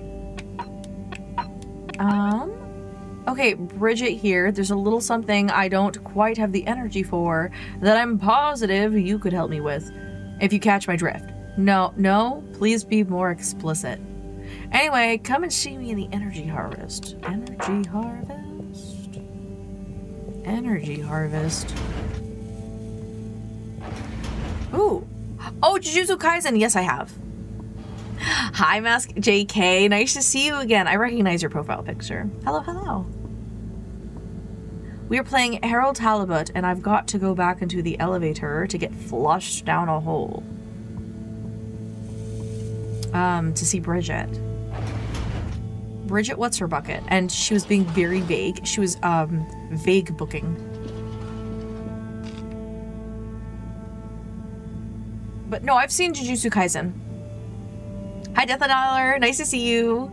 Um. Okay, Bridget here. There's a little something I don't quite have the energy for that I'm positive you could help me with. If you catch my drift. No, no, please be more explicit. Anyway, come and see me in the Energy Harvest. Energy Harvest. Energy Harvest. Ooh. Oh, Jujutsu Kaisen. Yes, I have. Hi, Mask JK. Nice to see you again. I recognize your profile picture. Hello, hello. We are playing Harold Halibut, and I've got to go back into the elevator to get flushed down a hole. Um, to see Bridget. Bridget, what's her bucket? And she was being very vague. She was, um, vague booking. But no, I've seen Jujutsu Kaisen. Hi, Death a Dollar. Nice to see you.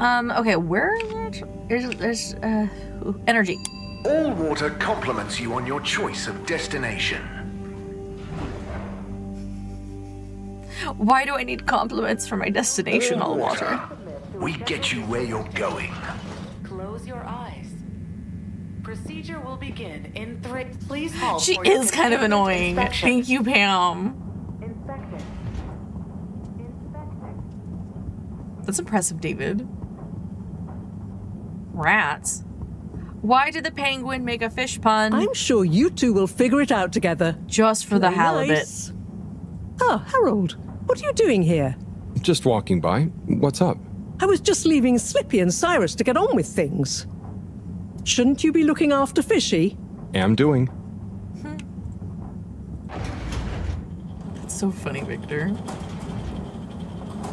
Um, okay, where is it? There's, there's, uh, ooh, energy. All water compliments you on your choice of destination. Why do I need compliments for my destination, all water? We get you where you're going. Close your eyes. Procedure will begin in three. Please hold. She for is kind of annoying. inspection. Thank you, Pam. That's impressive, David. Rats. Why did the penguin make a fish pun? I'm sure you two will figure it out together. Just for the Very halibut. nice. Ah, Harold, what are you doing here? Just walking by. What's up? I was just leaving Slippy and Cyrus to get on with things. Shouldn't you be looking after Fishy? Am doing. That's so funny, Victor.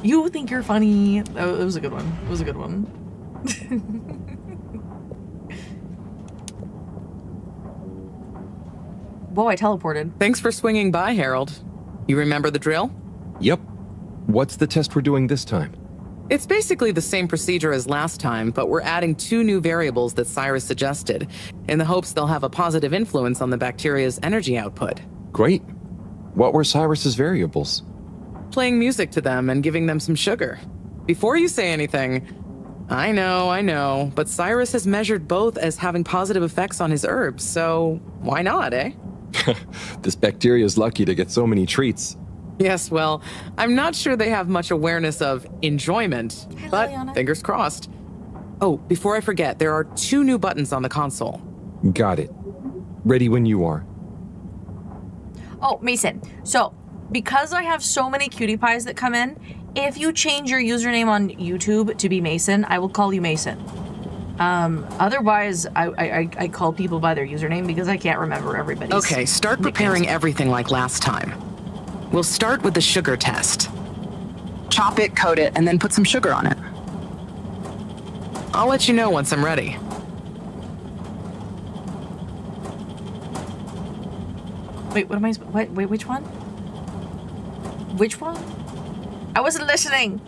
You think you're funny. Oh, it was a good one. It was a good one. Whoa, I teleported. Thanks for swinging by, Harold. You remember the drill? Yep. What's the test we're doing this time? It's basically the same procedure as last time, but we're adding two new variables that Cyrus suggested, in the hopes they'll have a positive influence on the bacteria's energy output. Great. What were Cyrus's variables? Playing music to them and giving them some sugar. Before you say anything, I know, I know, but Cyrus has measured both as having positive effects on his herbs, so why not, eh? This bacteria is lucky to get so many treats. Yes, well, I'm not sure they have much awareness of enjoyment, but fingers crossed. Oh, before I forget, there are two new buttons on the console. Got it. Ready when you are. Oh, Mason. So, because I have so many cutie pies that come in, if you change your username on YouTube to be Mason, I will call you Mason. Um, otherwise, I, I I- I call people by their username because I can't remember everybody's. Okay, start preparing everything like last time. We'll start with the sugar test. Chop it, coat it, and then put some sugar on it. I'll let you know once I'm ready. Wait, what am I? What? Wait, which one? Which one? I wasn't listening.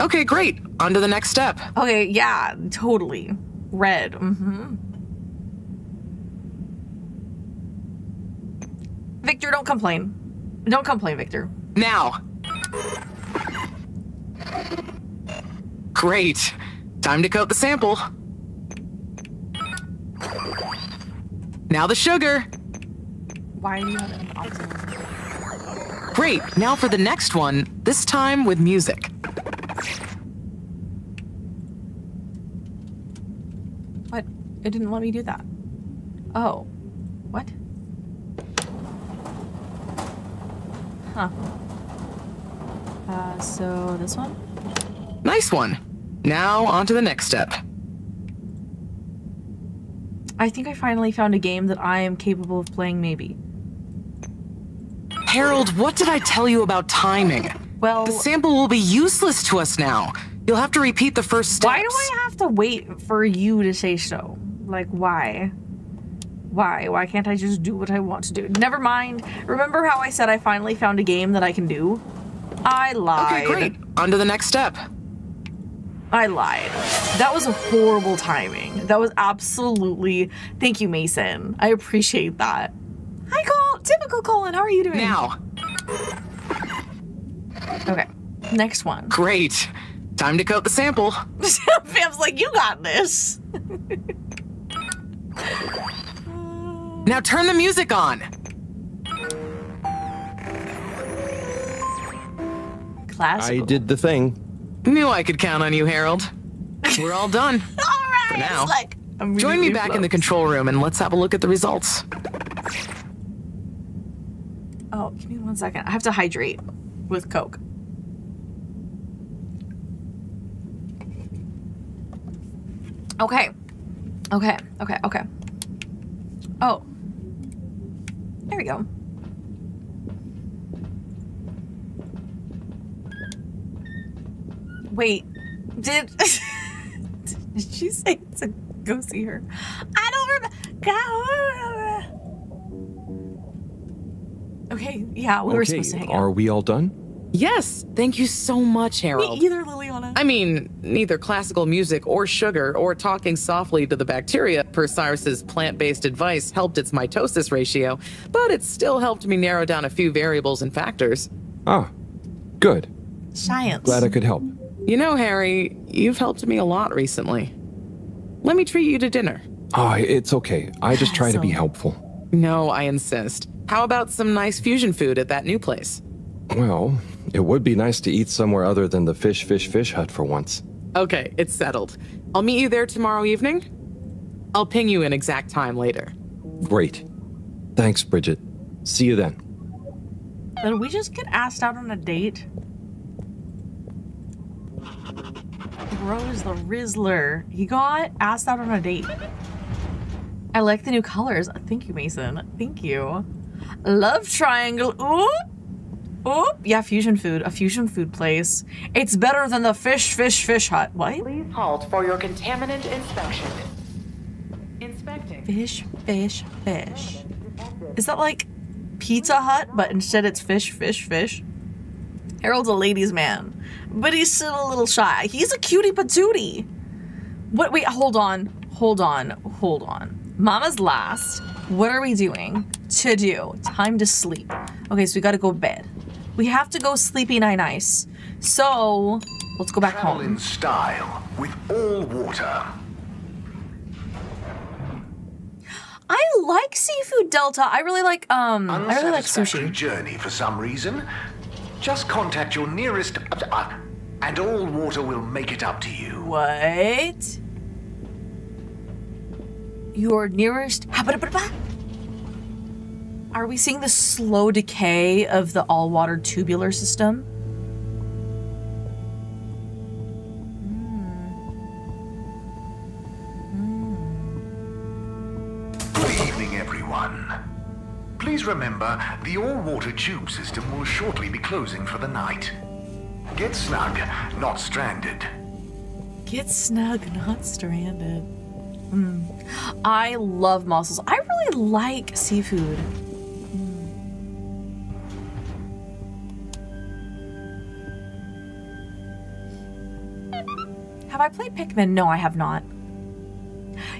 Okay, great. On to the next step. Okay, yeah, totally. Red. Mm-hmm. Victor, don't complain. Don't complain, Victor. Now. Great. Time to coat the sample. Now the sugar. Why do you have an? Great. Now for the next one, this time with music. What? It didn't let me do that. Oh. What? Huh. Uh, so this one? Nice one. Now on to the next step. I think I finally found a game that I am capable of playing, maybe. Harold, what did I tell you about timing? Well, the sample will be useless to us now. You'll have to repeat the first steps. Why do I have to wait for you to say so? Like, why? Why? Why can't I just do what I want to do? Never mind. Remember how I said I finally found a game that I can do? I lied. Okay, great. On to the next step. I lied. That was a horrible timing. That was absolutely. Thank you, Mason. I appreciate that. Hi, Cole. Typical Colin. How are you doing? Now. Okay. Next one. Great. Time to coat the sample. Fam's like, you got this. Now turn the music on. Classical. I did the thing. Knew I could count on you, Harold. We're all done. all right. For now. Like, Join me back in the control room and let's have a look at the results. Oh, give me one second. I have to hydrate with Coke. Okay. Okay. Okay. Okay. Oh. There we go. Wait. Did Did she say to go see her? I don't remember. Okay, yeah, we were supposed to hang out. are we all done? Yes, thank you so much, Harold. Me either, Liliana. I mean, neither classical music or sugar or talking softly to the bacteria, per Cyrus's plant based advice, helped its mitosis ratio, but it still helped me narrow down a few variables and factors. Ah, good. Science. Glad I could help. You know, Harry, you've helped me a lot recently. Let me treat you to dinner. Ah, it's okay. I just try to be helpful. No, I insist. How about some nice fusion food at that new place? Well, it would be nice to eat somewhere other than the fish, fish, fish hut for once. Okay, it's settled. I'll meet you there tomorrow evening. I'll ping you an exact time later. Great. Thanks, Bridget. See you then. Did we just get asked out on a date? Bro is the Rizzler. He got asked out on a date. I like the new colors. Thank you, Mason. Thank you. Love triangle. Oop. Oop. Yeah, fusion food. A fusion food place. It's better than the fish, fish, fish hut. What? Please halt for your contaminant inspection. Inspecting. Fish, fish, fish. Is that like Pizza Hut, but instead it's fish, fish, fish? Harold's a ladies' man, but he's still a little shy. He's a cutie patootie. What? Wait, hold on, hold on, hold on. Mama's last. What are we doing? To do. Time to sleep. Okay, so we gotta go to bed. We have to go sleepy night nice. So let's go back Travel home. in style with all water. I like seafood Delta. I really like um. I really like sushi. journey for some reason? Just contact your nearest, uh, and all water will make it up to you. What? Your nearest. Are we seeing the slow decay of the all water tubular system? Good evening, everyone. Please remember, the all-water tube system will shortly be closing for the night. Get snug, not stranded. Get snug, not stranded. Mm. I love mussels. I really like seafood. Have I played Pikmin? No, I have not.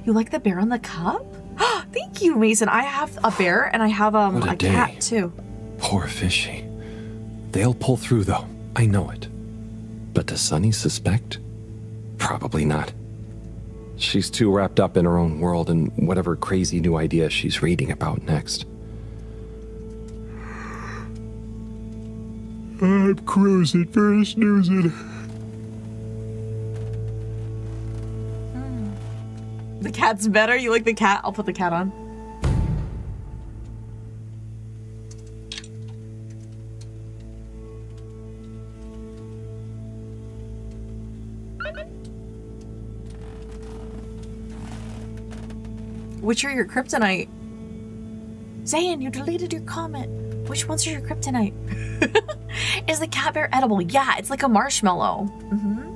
You like the bear on the cup? Thank you, Mason. I have a bear and I have um, a a cat too. Poor fishy. They'll pull through, though. I know it. But does Sunny suspect? Probably not. She's too wrapped up in her own world and whatever crazy new idea she's reading about next. I'm cruising for snoozing. The cat's better. You like the cat? I'll put the cat on. Which are your kryptonite? Zayn, you deleted your comment. Which ones are your kryptonite? Is the cat bear edible? Yeah, it's like a marshmallow. hmm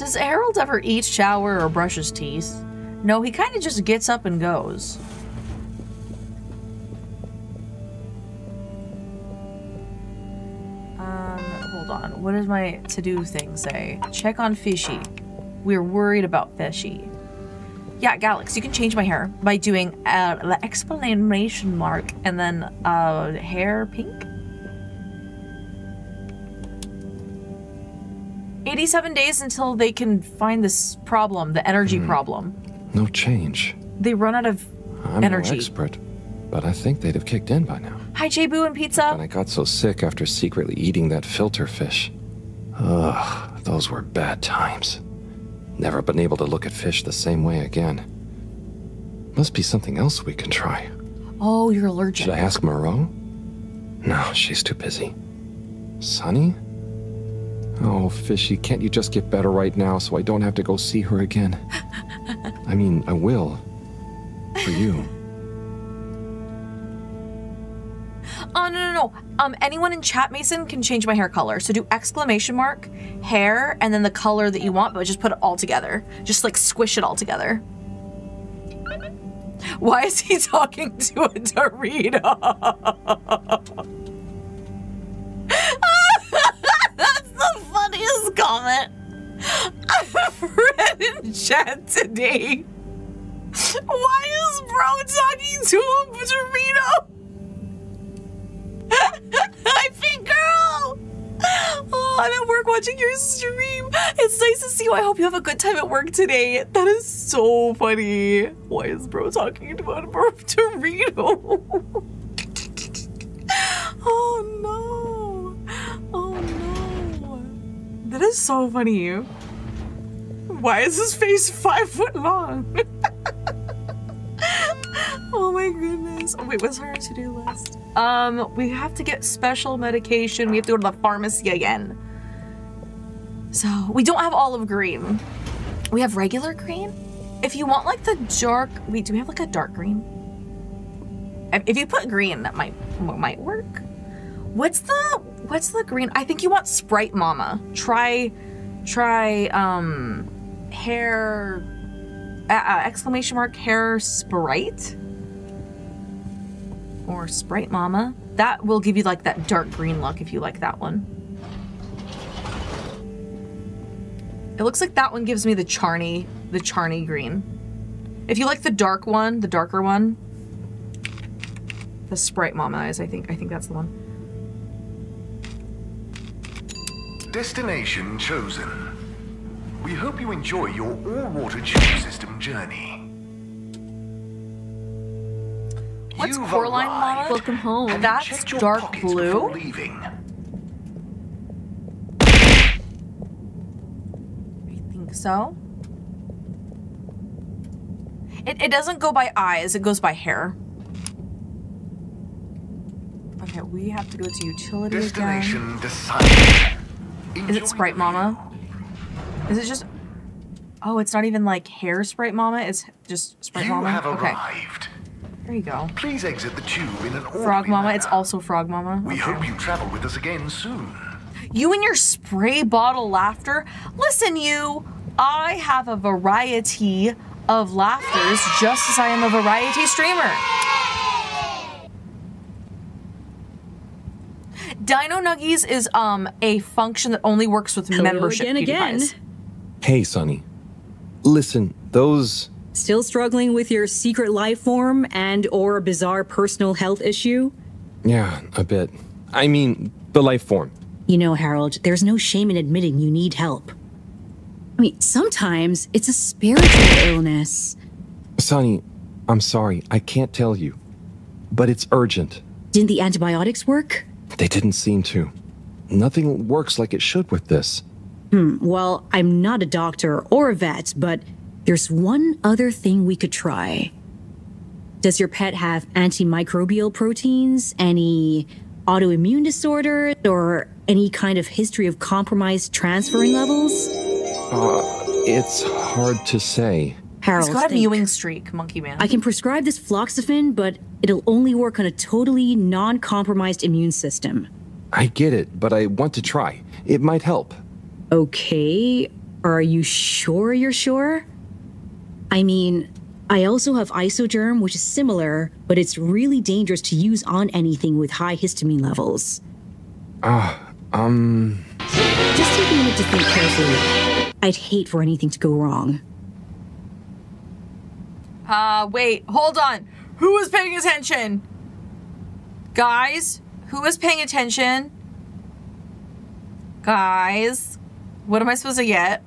Does Harold ever eat, shower, or brush his teeth? No, he kind of just gets up and goes. Um, hold on. What does my to-do thing say? Check on Fishy. We're worried about Fishy. Yeah, Galax, you can change my hair by doing uh, the exclamation mark and then uh, hair pink. 87 days until they can find this problem, the energy Hmm. problem. No change. They run out of I'm energy. no expert, but I think they'd have kicked in by now. Hi, J Boo and Pizza. And I got so sick after secretly eating that filter fish. Ugh, those were bad times. Never been able to look at fish the same way again. Must be something else we can try. Oh, you're allergic. Should I ask Mareaux? No, she's too busy. Sunny? Oh, Fishy, can't you just get better right now so I don't have to go see her again? I mean, I will. For you. Oh no no no! Um, anyone in chat, Mason, can change my hair color. So do exclamation mark, hair, and then the color that you want, but just put it all together. Just like squish it all together. Why is he talking to a Dorito? Comment I've read in chat today. Why is bro talking to a Dorito? Hi, Pink Girl! Oh, I'm at work watching your stream. It's nice to see you. I hope you have a good time at work today. That is so funny. Why is bro talking about a Dorito? oh no. That is so funny. Why is his face five foot long? oh my goodness. Oh, wait, what's our to-do list? Um, we have to get special medication. We have to go to the pharmacy again. So we don't have olive green. We have regular green. If you want like the dark, wait, do we have like a dark green? If- If you put green, that might might work. What's the what's the green? I think you want Sprite Mama. Try try um hair uh, uh, exclamation mark hair Sprite or Sprite Mama. That will give you like that dark green look if you like that one. It looks like that one gives me the Charney, the Charney green. If you like the dark one, the darker one, the Sprite Mama eyes, I think. I think that's the one. Destination chosen. We hope you enjoy your all-water tube system journey. What's You've Coraline arrived. Welcome home. That's dark blue. leaving. I think so. It, it doesn't go by eyes, it goes by hair. Okay, we have to go to utility again. Destination decided. Is it Sprite Mama? Is it just... Oh, it's not even like hair Sprite Mama, it's just Sprite You Mama? have okay. arrived. There you go. Please exit the tube in an Frog Mama. manner. It's also Frog Mama. We Okay. hope you travel with us again soon. You and your spray bottle laughter. Listen, you. I have a variety of laughters, just as I am a variety streamer. Dino Nuggies is um a function that only works with Hello membership. again, again. PewDiePies. Hey, Sunny. Listen, those. Still struggling with your secret life form and or a bizarre personal health issue? Yeah, a bit. I mean, the life form. You know, Harold, there's no shame in admitting you need help. I mean, sometimes it's a spiritual illness. Sunny, I'm sorry, I can't tell you. But it's urgent. Didn't the antibiotics work? They didn't seem to. Nothing works like it should with this. Hmm, well, I'm not a doctor or a vet, but there's one other thing we could try. Does your pet have antimicrobial proteins, any autoimmune disorders, or any kind of history of compromised transferrin levels? Uh, it's hard to say. Harold, He's got a think. mewing streak, Monkey Man. I can prescribe this floxafen, but it'll only work on a totally non compromised immune system. I get it, but I want to try. It might help. Okay, are you sure you're sure? I mean, I also have Isogerm, which is similar, but it's really dangerous to use on anything with high histamine levels. Ah, um. Just take a minute to think carefully. I'd hate for anything to go wrong. Uh, wait, hold on. Who is paying attention? Guys, who is paying attention? Guys, what am I supposed to get?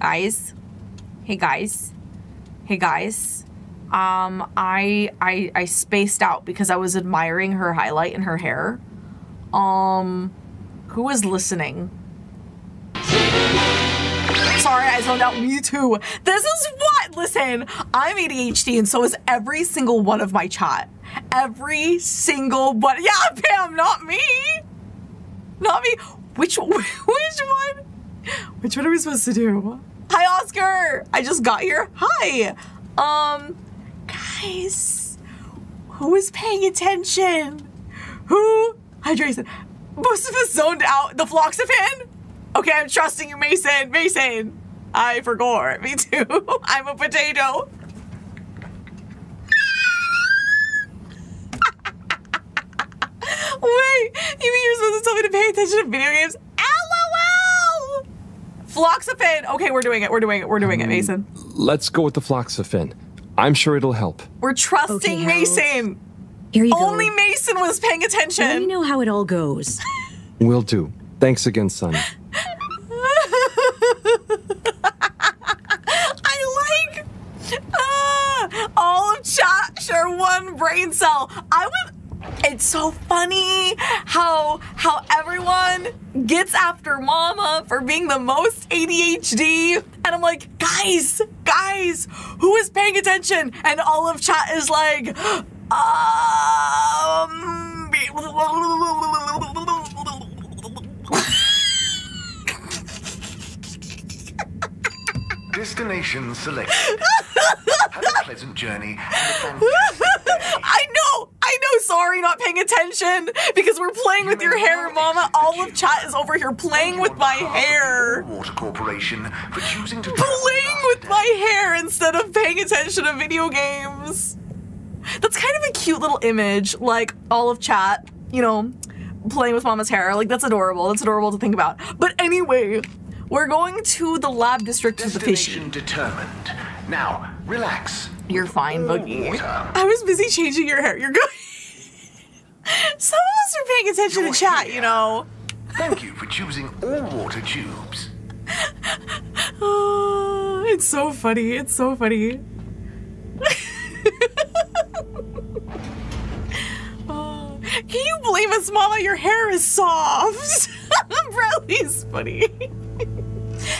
Guys, hey guys, hey guys. Um, I I I spaced out because I was admiring her highlight in her hair. Um, who is listening? Sorry, I zoned out. Me too. This is? Listen, I'm ADHD, and so is every single one of my chat. Every single one. Yeah, Pam, not me. Not me. Which which one? Which one are we supposed to do? Hi, Oscar. I just got here. Hi. Um, guys, who is paying attention? Who? Hi, Jason. Most of us zoned out. The Floxafen? Okay, I'm trusting you, Mason. Mason. I forgot. Me too. I'm a potato. Wait, you mean you're supposed to tell me to pay attention to video games? LOL! Floxafen. Okay, we're doing it. We're doing it. We're doing it, Mason. Um, let's go with the floxafen. I'm sure it'll help. We're trusting Okay, Mason. Here you Only go. Mason was paying attention. Let me know how it all goes. Will do. Thanks again, Sunny. I like ah, all of chat share one brain cell. I would. It's so funny how how everyone gets after Mama for being the most ADHD, and I'm like, guys, guys, who is paying attention? And all of chat is like, um. Destination selected. Have a pleasant journey and a fantastic day. I know, I know. Sorry, not paying attention because we're playing with your hair, Mama. All of chat is over here playing with my hair, Water Corporation for choosing to playing with my hair instead of paying attention to video games. That's kind of a cute little image, like all of chat, you know, playing with Mama's hair. Like that's adorable. That's adorable to think about. But anyway, we're going to the lab district of the fishy. Determined. Now, relax. You're fine, Boogie. Water. I was busy changing your hair. You're good. Some of us are paying attention You're to chat, here. you know. Thank you for choosing all water tubes. Oh, it's so funny. It's so funny. Oh, Can you believe us, Mama? Your hair is soft. Bradley's funny.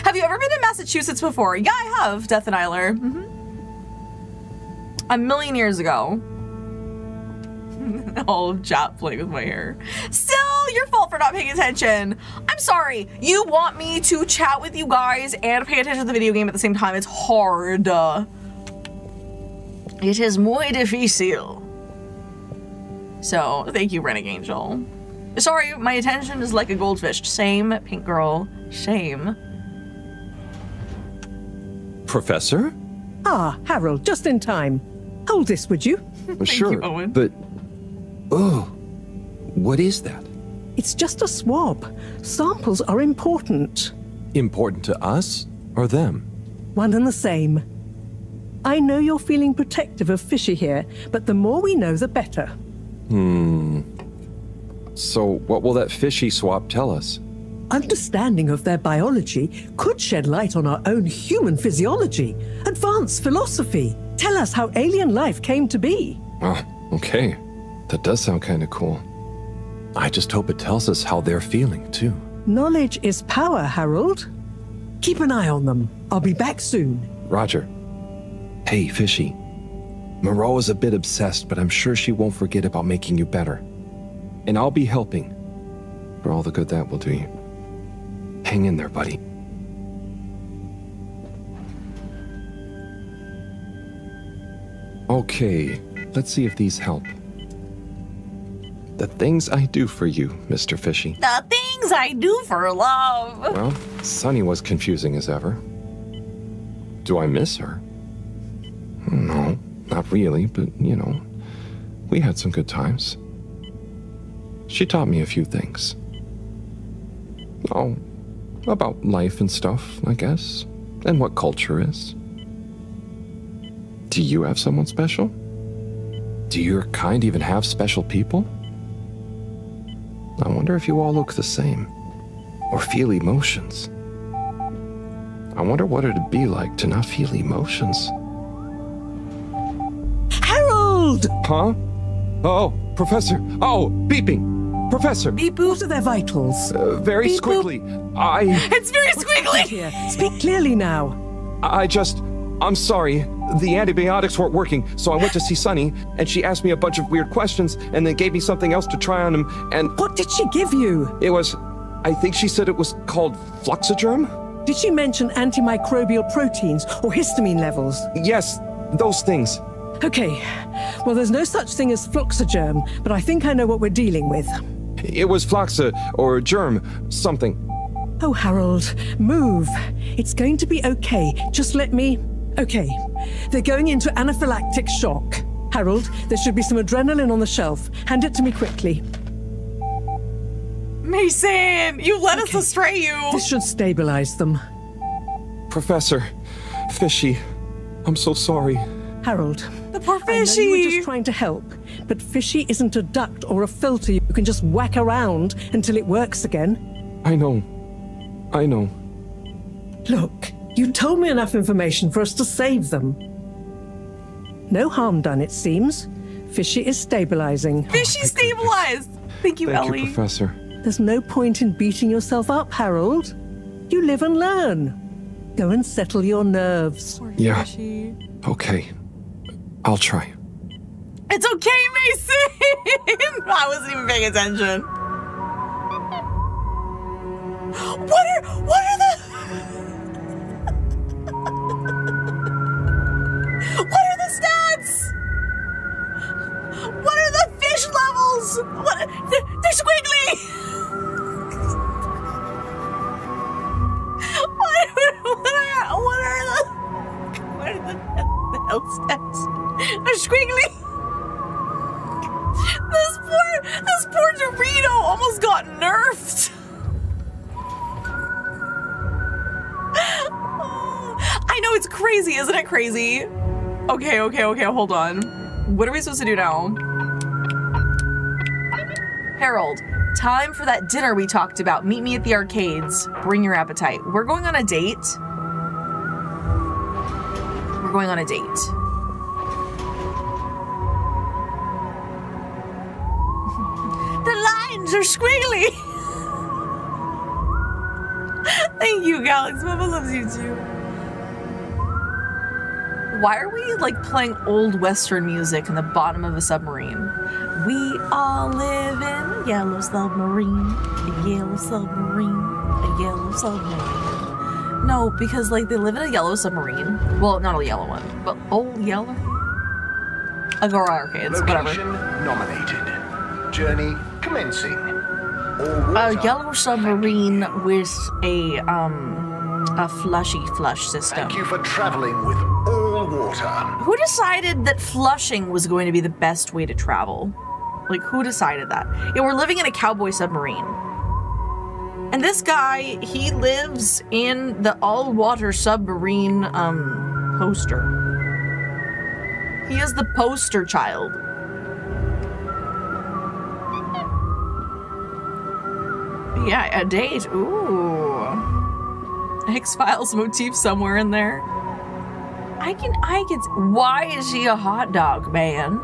Have you ever been in Massachusetts before? Yeah, I have, Death and Eiler. hmm A million years ago. All of chat playing with my hair. Still, your fault for not paying attention. I'm sorry. You want me to chat with you guys and pay attention to the video game at the same time. It's hard. It is muy difícil. So, thank you, Renegade Angel. Sorry, my attention is like a goldfish. Same, pink girl. Shame. Professor? Ah, Harold, just in time. Hold this, would you? sure, Owen. but oh, what is that? It's just a swab. Samples are important. Important to us or them? One and the same. I know you're feeling protective of Fishy here, but the more we know, the better. Hmm. So, what will that fishy swap tell us? Understanding of their biology could shed light on our own human physiology, advance philosophy, tell us how alien life came to be. Oh, okay. That does sound kind of cool. I just hope it tells us how they're feeling, too. Knowledge is power, Harold. Keep an eye on them. I'll be back soon. Roger. Hey, Fishy. Mareaux is a bit obsessed, but I'm sure she won't forget about making you better. And I'll be helping. For all the good that will do you. Hang in there, buddy. Okay, let's see if these help. The things I do for you, Mr. Fishy. The things I do for love. Well, Sunny was confusing as ever. Do I miss her? No, not really, but you know, we had some good times. She taught me a few things. Oh, about life and stuff, I guess, and what culture is. Do you have someone special? Do your kind even have special people? I wonder if you all look the same, or feel emotions. I wonder what it'd be like to not feel emotions. Harold! Huh? Oh, Professor. Oh, beeping. Professor. Beep What are their vitals? Uh, very Beep boop. squiggly. I. It's very squiggly. Here, speak clearly now. I just. I'm sorry. The antibiotics weren't working, so I went to see Sunny, and she asked me a bunch of weird questions, and then gave me something else to try on him, and What did she give you? it was. I think she said it was called Fluxogerm? Did she mention antimicrobial proteins or histamine levels? Yes, those things. Okay, well, there's no such thing as fluxogerm, but I think I know what we're dealing with. It was Floxa, uh, or germ, something. Oh, Harold, move. It's going to be okay. Just let me. Okay, they're going into anaphylactic shock. Harold, there should be some adrenaline on the shelf. Hand it to me quickly. Mason, you led us astray, you. This should stabilize them. Professor. Fishy. I'm so sorry. Harold, The poor I know you were just trying to help, but Fishy isn't a duct or a filter you can just whack around until it works again. I know. I know. Look, you told me enough information for us to save them. No harm done, it seems. Fishy is stabilizing. Fishy stabilized. Thank you, Thank Ellie. you, Professor. There's no point in beating yourself up, Harold. You live and learn. Go and settle your nerves. Yeah. Okay. I'll try. It's okay, Mason. I wasn't even paying attention. What are what are the What are the stats? What are the fish levels? What they're, they're squiggly. What, what are what are the what are the, health stats? They're squiggly. This poor, this poor Dorito almost got nerfed. Oh, I know it's crazy, isn't it crazy? Okay, okay, okay, hold on. What are we supposed to do now? Harold, time for that dinner we talked about. Meet me at the arcades. Bring your appetite. We're going on a date. We're going on a date. Lines are squiggly. Thank you, Galax. Mama loves you too. Why are we like playing old Western music in the bottom of a submarine? We all live in a yellow submarine, a yellow submarine, a yellow submarine. No, because like they live in a yellow submarine. Well, not a yellow one, but old yellow. Agora Arcades, whatever. Location nominated. Journey commencing. A yellow submarine with a um a flushy flush system. Thank you for traveling with all water. Who decided that flushing was going to be the best way to travel? Like, who decided that? Yeah, we're living in a cowboy submarine. And this guy, he lives in the all water submarine um poster. He is the poster child. Yeah, a date. Ooh. X Files motif somewhere in there. I can, I can. Why is he a hot dog man?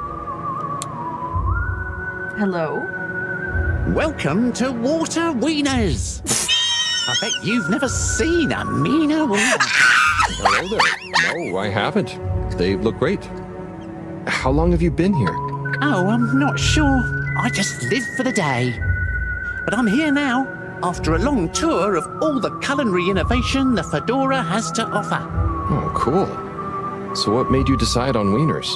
Hello? Welcome to Water Wieners. I bet you've never seen a meaner wiener. Hello there. No, I haven't. They look great. How long have you been here? Oh, I'm not sure. I just live for the day. But I'm here now, after a long tour of all the culinary innovation the Fedora has to offer. Oh, cool. So, what made you decide on wieners?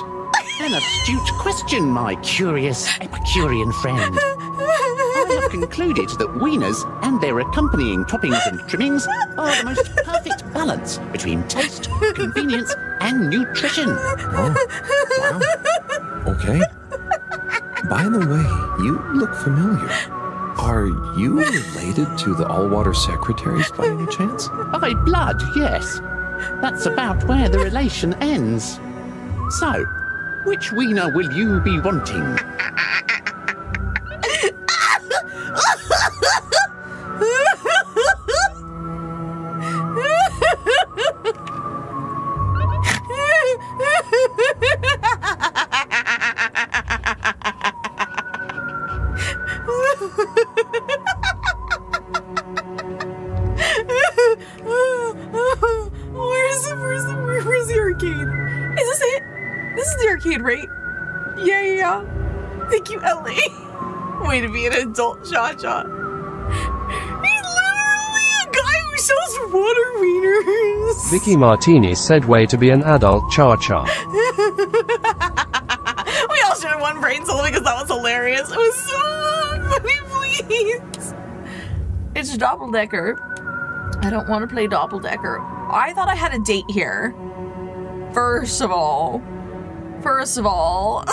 An astute question, my curious Epicurean friend. I have concluded that wieners and their accompanying toppings and trimmings are the most perfect balance between taste, convenience, and nutrition. Oh, wow! Okay. By the way, you look familiar. Are you related to the all water secretaries by any chance? By blood, yes. That's about where the relation ends. So, which wiener will you be wanting? Vicky Martini said way to be an adult cha cha. we all shared one brain cell because that was hilarious. It was so funny, please. It's double decker. I don't want to play doppeldecker. I thought I had a date here. First of all, first of all,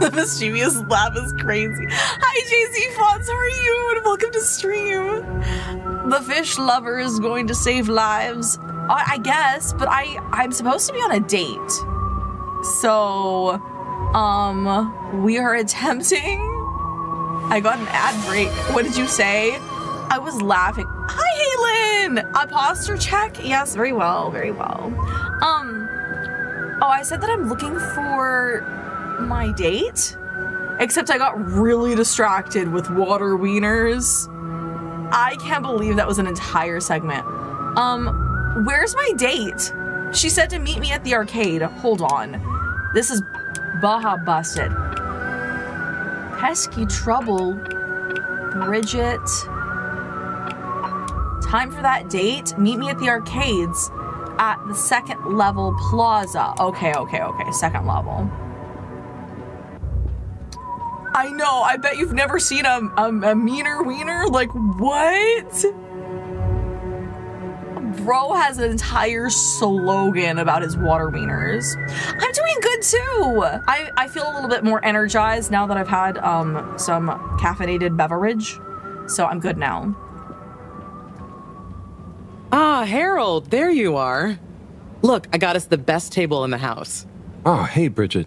the mischievous laugh is crazy. Hi, JC Fonts, how are you? And welcome to stream. The fish lover is going to save lives. I, guess, but I I'm supposed to be on a date. So, um, we are attempting. I got an ad break. What did you say? I was laughing. Hi, Halen! A posture check? Yes, very well, very well. Um, oh, I said that I'm looking for my date? Except I got really distracted with water wieners. I can't believe that was an entire segment. Um, where's my date? She said to meet me at the arcade. Hold on. This is Baja Busted. Pesky Trouble. Bridget. Time for that date. Meet me at the arcades at the second level plaza. Okay, okay, okay. Second level. I know. I bet you've never seen a, a, a meaner wiener. Like, what? Bro has an entire slogan about his water wieners. I'm doing good too. I, I feel a little bit more energized now that I've had um, some caffeinated beverage. So I'm good now. Ah, Harold, there you are. Look, I got us the best table in the house. Oh, hey, Bridget.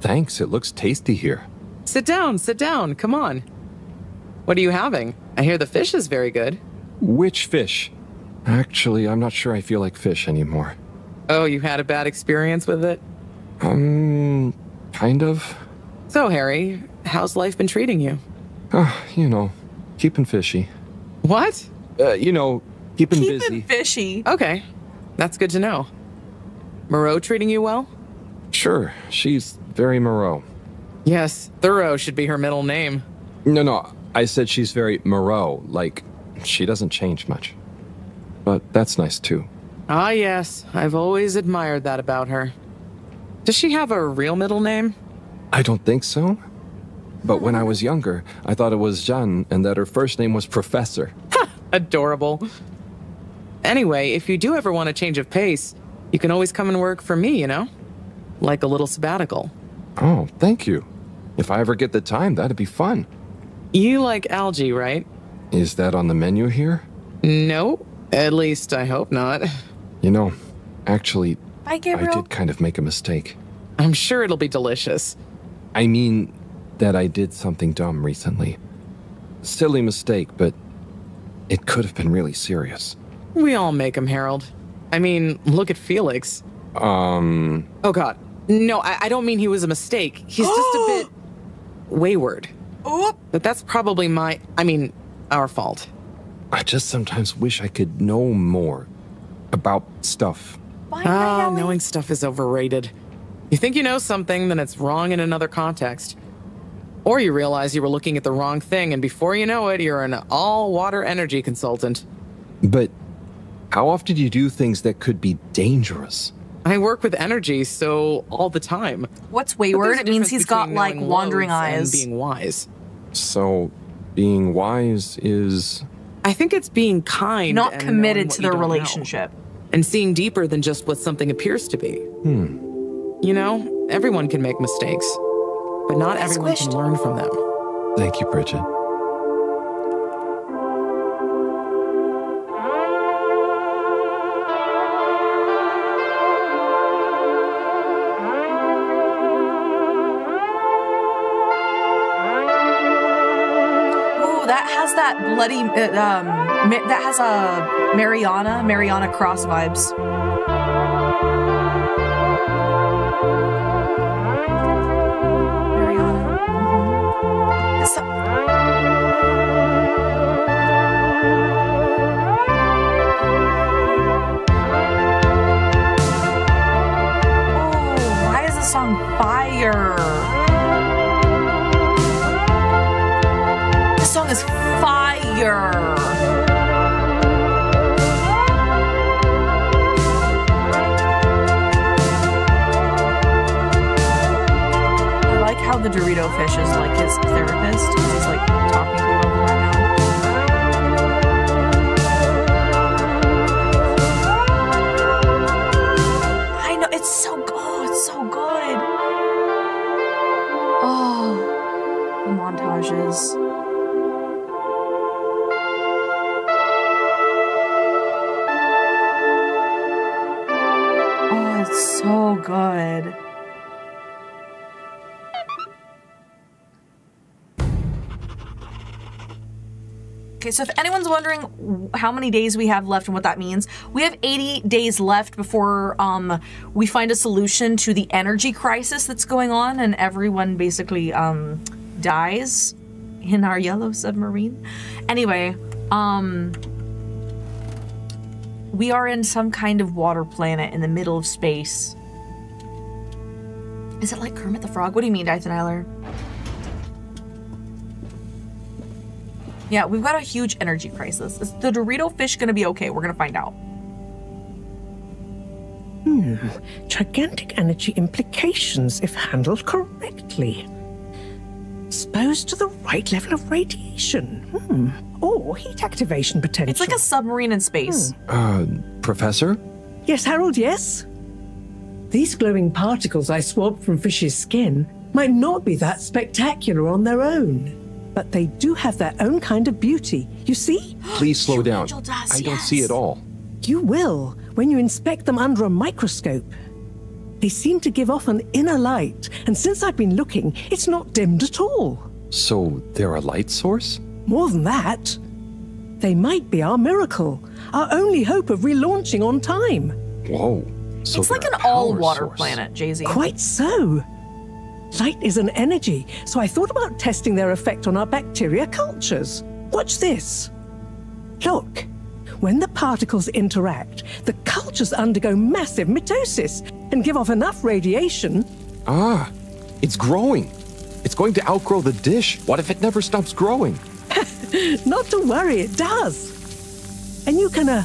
Thanks. It looks tasty here. Sit down, sit down. Come on. What are you having? I hear the fish is very good. Which fish? Actually, I'm not sure I feel like fish anymore. Oh, you had a bad experience with it? Um, kind of. So, Harry, how's life been treating you? Uh, you know, keeping fishy. What? Uh, you know, keeping Keeping busy. fishy. Okay, that's good to know. Mareaux treating you well? Sure, she's very Mareaux. Yes, Thorough should be her middle name. No, no, I said she's very Mareaux, like she doesn't change much. But that's nice too. Ah, yes, I've always admired that about her. Does she have a real middle name? I don't think so. But when I was younger, I thought it was Jeanne and that her first name was Professor. Ha! Adorable. Anyway, if you do ever want a change of pace, you can always come and work for me, you know? Like a little sabbatical. Oh, thank you. If I ever get the time, that'd be fun. You like algae, right? Is that on the menu here? No. At least I hope not. You know, actually, Bye, I did kind of make a mistake. I'm sure it'll be delicious. I mean, that I did something dumb recently. Silly mistake, but it could have been really serious. We all make 'em, Harold. I mean, look at Felix. Um, Oh, God. No, I, I don't mean he was a mistake. He's just a bit wayward. But that's probably my, I mean, our fault. I just sometimes wish I could know more about stuff. Ah, knowing stuff is overrated. You think you know something, then it's wrong in another context. Or you realize you were looking at the wrong thing, and before you know it, you're an all water energy consultant. But how often do you do things that could be dangerous? I work with energy, so all the time. What's wayward? It means he's got like wandering loads and eyes. being wise. So, being wise is. I think it's being kind, Not and committed to what their don't know. relationship. and seeing deeper than just what something appears to be. Hmm. You know, everyone can make mistakes, but not everyone can learn from them. Thank you, Bridget. That bloody. Uh, um, that has a Mariana, Mariana Cross vibes. Oh, why is this song fire? The Dorito fish is like his therapist. He's like Okay, so if anyone's wondering how many days we have left and what that means, we have 80 days left before um, we find a solution to the energy crisis that's going on, and everyone basically um, dies in our yellow submarine. Anyway, um, we are in some kind of water planet in the middle of space. Is it like Kermit the Frog? What do you mean, Dyson Eiler? Yeah, we've got a huge energy crisis. Is the Dorito fish gonna be okay? We're gonna find out. Hmm. Gigantic energy implications if handled correctly. Exposed to the right level of radiation. Hmm. Or heat activation potential. It's like a submarine in space. Uh, Professor? Yes, Harold, yes? These glowing particles I swabbed from fish's skin might not be that spectacular on their own. But they do have their own kind of beauty. You see? Please slow down. I don't see it all. You will when you inspect them under a microscope. They seem to give off an inner light, and since I've been looking, it's not dimmed at all. So, they're a light source? More than that, they might be our miracle, our only hope of relaunching on time. Whoa. So it's like they're an a power all-water source. planet, Jay-Z. Quite so. Light is an energy, so I thought about testing their effect on our bacteria cultures. Watch this. Look, when the particles interact, the cultures undergo massive mitosis and give off enough radiation. Ah, it's growing. It's going to outgrow the dish. What if it never stops growing? Not to worry, it does. And you can, uh,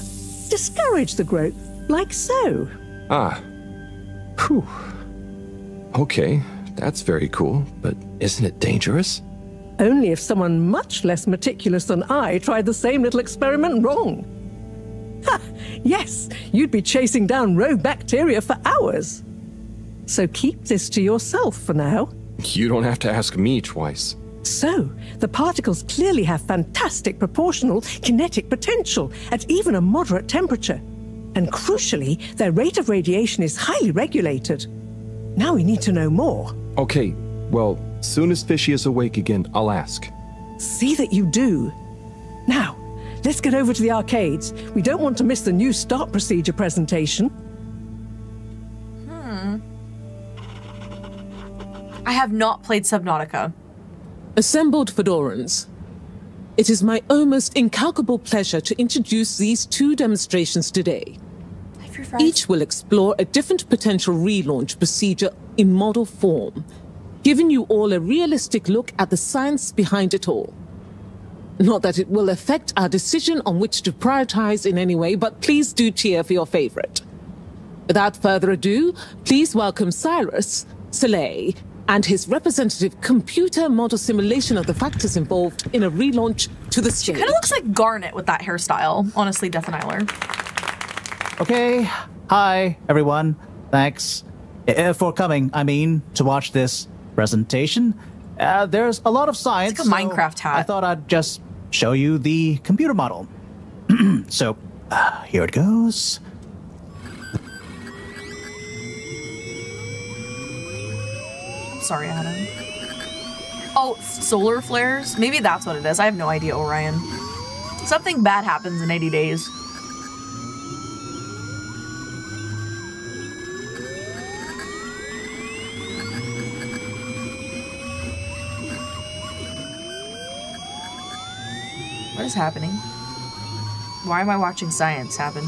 discourage the growth, like so. Ah. Whew. Okay, That's very cool, but isn't it dangerous? Only if someone much less meticulous than I tried the same little experiment wrong. Ha! Yes, you'd be chasing down rogue bacteria for hours. So keep this to yourself for now. You don't have to ask me twice. So, the particles clearly have fantastic proportional kinetic potential at even a moderate temperature. And crucially, their rate of radiation is highly regulated. Now we need to know more. Okay, well, soon as Fishy is awake again, I'll ask. See that you do. Now, let's get over to the arcades. We don't want to miss the new start procedure presentation. Hmm. I have not played Subnautica. Assembled Fedorans, it is my almost incalculable pleasure to introduce these two demonstrations today. Each will explore a different potential relaunch procedure in model form, giving you all a realistic look at the science behind it all. Not that it will affect our decision on which to prioritize in any way, but please do cheer for your favorite. Without further ado, please welcome Cyrus, Soleil, and his representative computer model simulation of the factors involved in a relaunch to the stage. Kind of looks like Garnet with that hairstyle. Honestly, Deathaniler. Okay. Hi, everyone. Thanks uh, for coming, I mean, to watch this presentation. Uh, there's a lot of science. It's like a Minecraft hat. I thought I'd just show you the computer model. so, uh, here it goes. Sorry, Adam. Oh, solar flares? Maybe that's what it is. I have no idea, Orion. Something bad happens in 80 days. What is happening? Why am I watching science happen?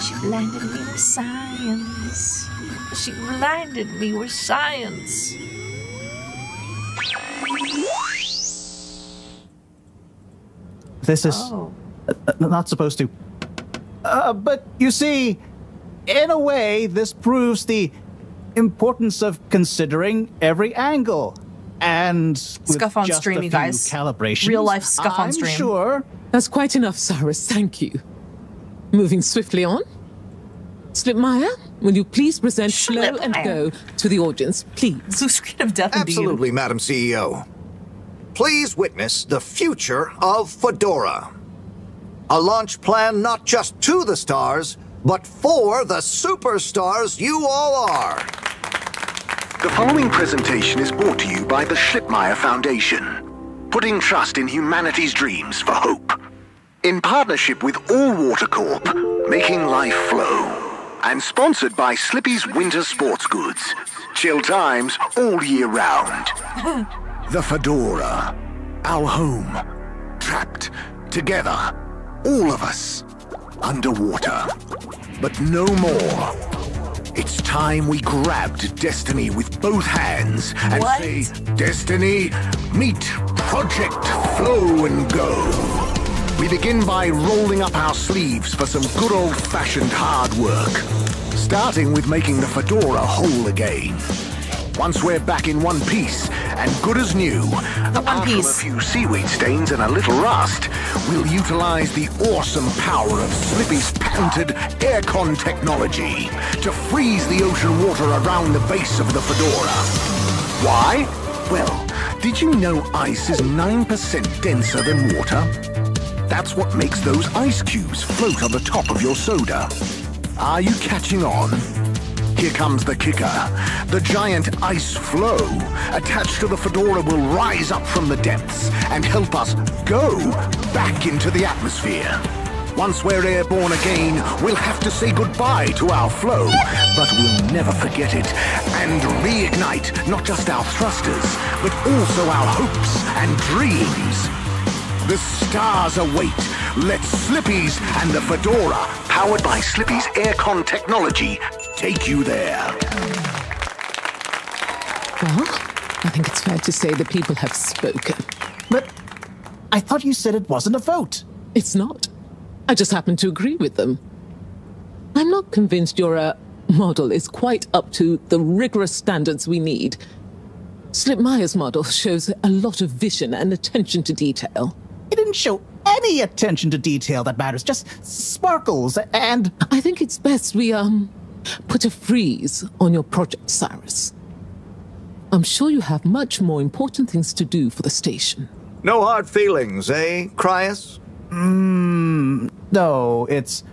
She blinded me with science. She blinded me with science. This is Oh. uh, not supposed to. Uh, but you see, in a way, this proves the importance of considering every angle. And Scuff on just stream, a you few guys. Calibrations. Real life scuff on I'm stream. Sure. That's quite enough, Cyrus. Thank you. Moving swiftly on. Slipmeyer, will you please present Slow and Go to the audience, please? Blue screen of death Absolutely, Madam CEO. Please witness the future of Fedora. A launch plan not just to the stars, but for the superstars you all are. The following presentation is brought to you by the Schlipmeyer Foundation, putting trust in humanity's dreams for hope. In partnership with All Water Corp, making life flow. And sponsored by Slippy's Winter Sports Goods. Chill times all year round. The Fedora. Our home. Trapped. Together. All of us. Underwater. But no more. It's time we grabbed Destiny with both hands and What? say, Destiny, meet Project Flow and Go. We begin by rolling up our sleeves for some good old-fashioned hard work. Starting with making the Fedora whole again. Once we're back in one piece and good as new, apart from a few seaweed stains and a little rust, we'll utilize the awesome power of Slippy's patented aircon technology to freeze the ocean water around the base of the Fedora. Why? Well, did you know ice is 9% denser than water? That's what makes those ice cubes float on the top of your soda. Are you catching on? Here comes the kicker. The giant ice flow attached to the Fedora will rise up from the depths and help us go back into the atmosphere. Once we're airborne again, we'll have to say goodbye to our flow, but we'll never forget it and reignite not just our thrusters, but also our hopes and dreams. The stars await. Let Slippies and the Fedora, powered by Slippies Aircon technology, take you there. Well, I think it's fair to say the people have spoken. But I thought you said it wasn't a vote. It's not. I just happen to agree with them. I'm not convinced you're a uh, model is quite up to the rigorous standards we need. Slipmeier's model shows a lot of vision and attention to detail. It didn't show any attention to detail that matters, just sparkles and. I think it's best we, um, put a freeze on your project, Cyrus. I'm sure you have much more important things to do for the station. No hard feelings, eh, Cryus? Mmm. No, it's.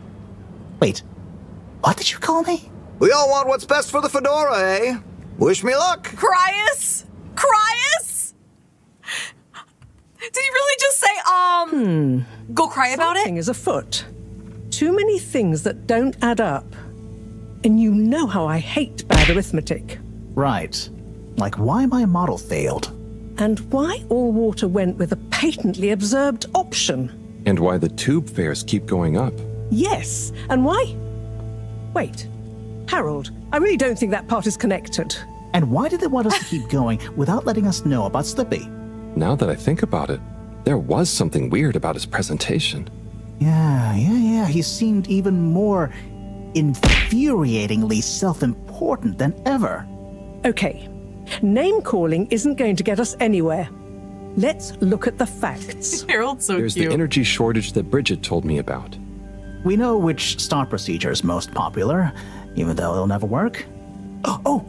Wait. What did you call me? We all want what's best for the Fedora, eh? Wish me luck. Cryus? Cryus? Did he really just say, um, Hmm. go cry about Something is afoot. Too many things that don't add up. And you know how I hate bad arithmetic. Right. Like why my model failed. And why all water went with a patently absurd option. And why the tube fares keep going up. Yes. And why? Wait. Harold, I really don't think that part is connected. And why did they want us to keep going without letting us know about Slippy? Now that I think about it, there was something weird about his presentation. Yeah, yeah, yeah. He seemed even more infuriatingly self important than ever. Okay. Name calling isn't going to get us anywhere. Let's look at the facts. Harold's so There's the energy shortage that Bridget told me about. We know which star procedure is most popular, even though it'll never work. Oh, oh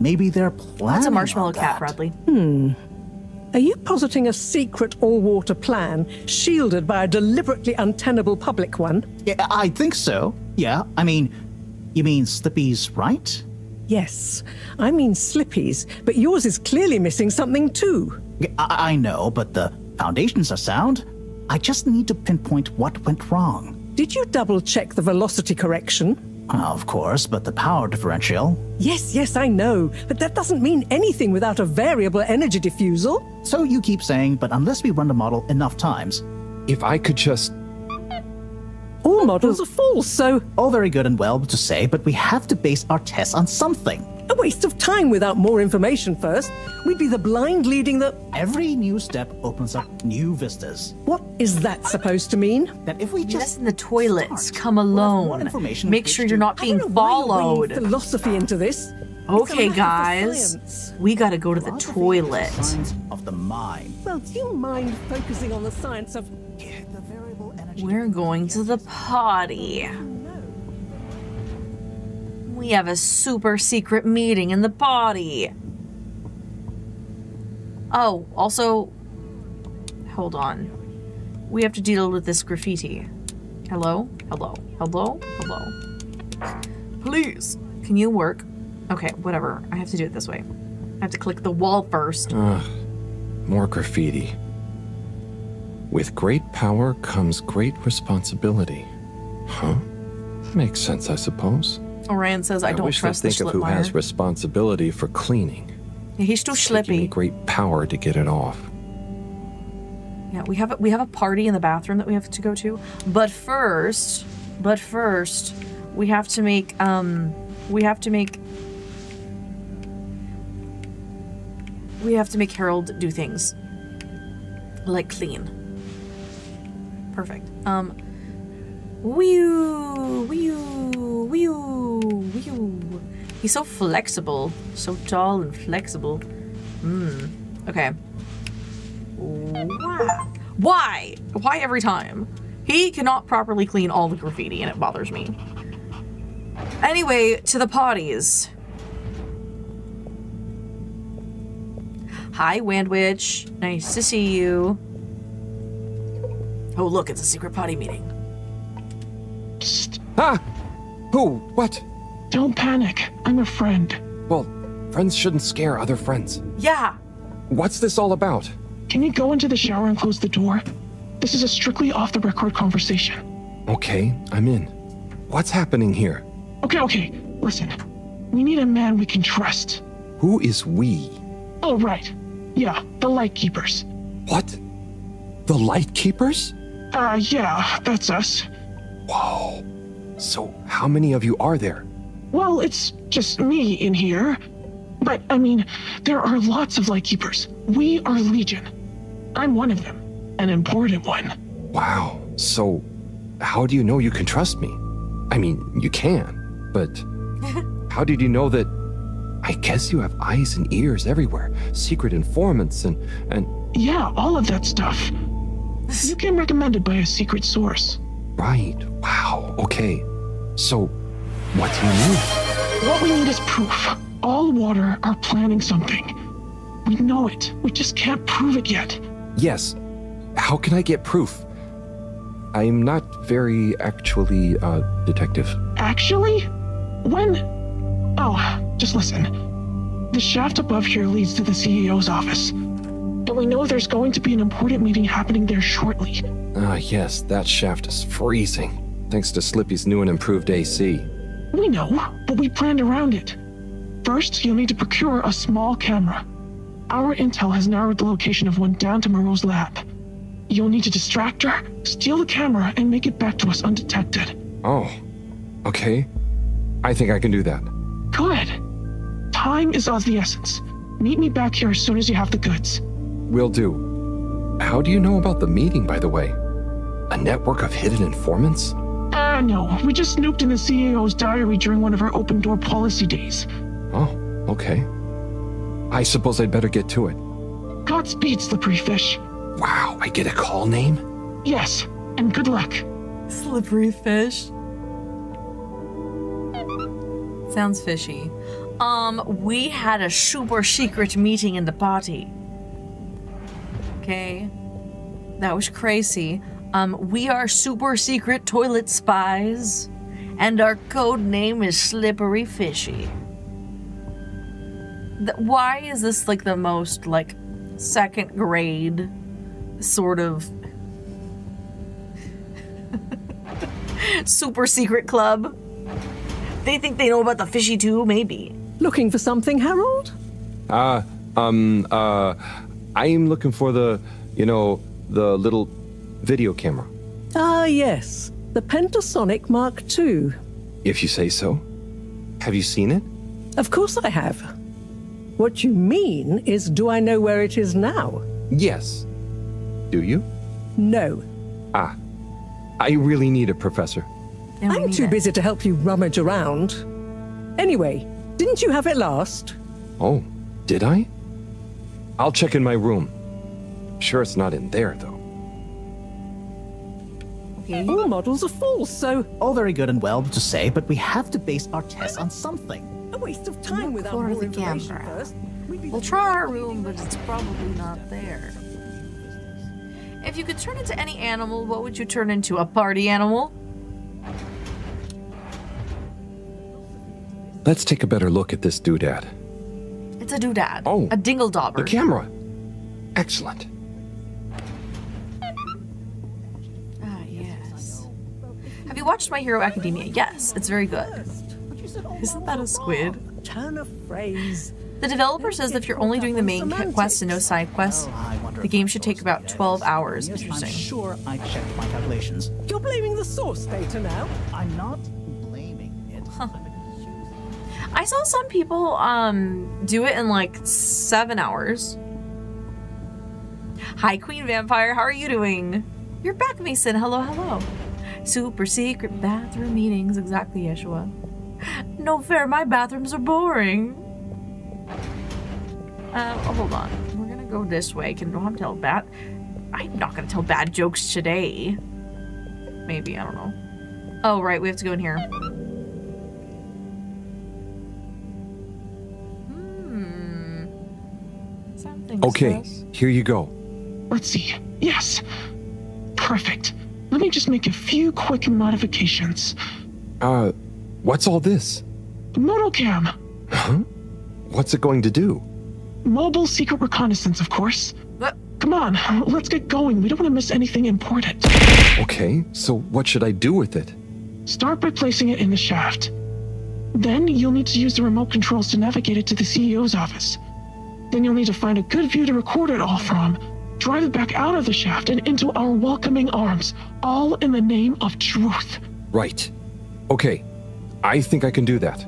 maybe they're planning. That's a marshmallow on cat, that. Bradley. Hmm. Are you positing a secret all water plan shielded by a deliberately untenable public one? Yeah, I think so. Yeah, I mean, you mean Slippy's right? Yes, I mean Slippy's, but yours is clearly missing something too. I, I know, but the foundations are sound. I just need to pinpoint what went wrong. Did you double check the velocity correction? Ah, of course, but the power differential. Yes, yes, I know, but that doesn't mean anything without a variable energy diffusal. So you keep saying, but unless we run the model enough times. If I could just. All models are false, so. All very good and well to say, but we have to base our tests on something. A waste of time without more information first. We'd be the blind leading the. Every new step opens up new vistas. What is that supposed to mean? That if we Yes, just. in the toilets. Come alone. information Make sure you're not being I don't know why you're followed. bringing philosophy into this. Okay, It's a matter for guys. We gotta go to the toilet. the of the mind. Well, do you mind focusing on the science of. The variable energy. We're going to the potty. We have a super secret meeting in the body. Oh, also, hold on. We have to deal with this graffiti. Hello? Hello? Hello? Hello? Please, can you work? Okay, whatever. I have to do it this way. I have to click the wall first. Ugh. More graffiti. With great power comes great responsibility. Huh? Makes sense, I suppose. Orion says, I, don't wish trust to the think of who has responsibility for cleaning. Yeah, he's too schlippy. great power to get it off. Yeah, we have a, we have a party in the bathroom that we have to go to. But first, but first, we have to make um we have to make we have to make Harold do things like clean. Perfect. Um wee-oo, wee-oo, wee-oo, wee-oo. He's so flexible, so tall and flexible. Hmm. Okay. Why? Why? Every time? He cannot properly clean all the graffiti and it bothers me. Anyway, to the potties. Hi, Wandwich. Nice to see you. Oh, look, it's a secret potty meeting. Ah! Who? What? Don't panic. I'm a friend. Well, friends shouldn't scare other friends. Yeah. What's this all about? Can you go into the shower and close the door? This is a strictly off the record conversation. Okay, I'm in. What's happening here? Okay, okay. Listen. We need a man we can trust. Who is we? Oh, right. Yeah, the Light Keepers. What? The Light Keepers? Uh, yeah, that's us. Whoa. So, how many of you are there? Well, it's just me in here. But, I mean, there are lots of Lightkeepers. We are Legion. I'm one of them. An important one. Wow. So, how do you know you can trust me? I mean, you can, but How did you know that? I guess you have eyes and ears everywhere, secret informants, and and Yeah, all of that stuff. You came recommended by a secret source. Right. Wow. Okay. So, what do you need? What we need is proof. All water are planning something. We know it. We just can't prove it yet. Yes. How can I get proof? I'm not very actually uh detective. Actually, when. Oh, just listen. The shaft above here leads to the CEO's office. And we know there's going to be an important meeting happening there shortly. Ah, yes, that shaft is freezing. Thanks to Slippy's new and improved AC. We know, but we planned around it. First, you'll need to procure a small camera. Our intel has narrowed the location of one down to Mareaux's lab. You'll need to distract her, steal the camera, and make it back to us undetected. Oh, okay. I think I can do that. Good. Time is of the essence. Meet me back here as soon as you have the goods. Will do. How do you know about the meeting, by the way? A network of hidden informants? Ah, no. We just snooped in the CEO's diary during one of our open door policy days. Oh, okay. I suppose I'd better get to it. Godspeed, Slippery Fish. Wow, I get a call name? Yes, and good luck. Slippery fish. Sounds fishy. Um, we had a super secret meeting in the party. Okay. That was crazy. Um, we are super secret toilet spies, and our code name is Slippery Fishy. Th- why is this like the most like second grade sort of super secret club? They think they know about the fishy too, maybe. Looking for something, Harold? Uh, um, uh, I'm looking for the, you know, the little video camera. Ah, yes. The Pentasonic Mark II. If you say so. Have you seen it? Of course I have. What you mean is, do I know where it is now? Yes. Do you? No. Ah. I really need it, Professor. I'm too busy to help you rummage around. Anyway, didn't you have it last? Oh, did I? I'll check in my room. Sure it's not in there, though. All models are false, so. All very good and well to say, but we have to base our tests on something. A waste of time without for more the information camera. first. We'll try our room, but it's probably not there. If you could turn into any animal, what would you turn into? A party animal? Let's take a better look at this doodad. It's a doodad. Oh, a dingle dauber. The camera. Excellent. Ah, yes. Have you watched My Hero Academia? Yes, it's very good. Isn't that a squid? Turn a phrase. The developer says if you're only doing the main quest and no side quests, the game should take about 12 hours. I'm Interesting. sure I checked my calculations. You're blaming the source data now? I'm not blaming it. I saw some people um do it in like seven hours. Hi, Queen Vampire. How are you doing? You're back, Mason. Hello, hello. Super secret bathroom meetings. Exactly, Yeshua. No fair. My bathrooms are boring. Uh, oh, hold on. We're gonna go this way. Can Dom tell bad? I'm not gonna tell bad jokes today. Maybe I don't know. Oh, right. We have to go in here. Something Okay, sus. here you go. Let's see. Yes. Perfect. Let me just make a few quick modifications. Uh, what's all this? Motocam. Huh? What's it going to do? Mobile secret reconnaissance, of course. Come on, let's get going. We don't want to miss anything important. Okay, so what should I do with it? Start by placing it in the shaft. Then you'll need to use the remote controls to navigate it to the CEO's office. Then you'll need to find a good view to record it all from. Drive it back out of the shaft and into our welcoming arms, all in the name of truth. Right. Okay, I think I can do that.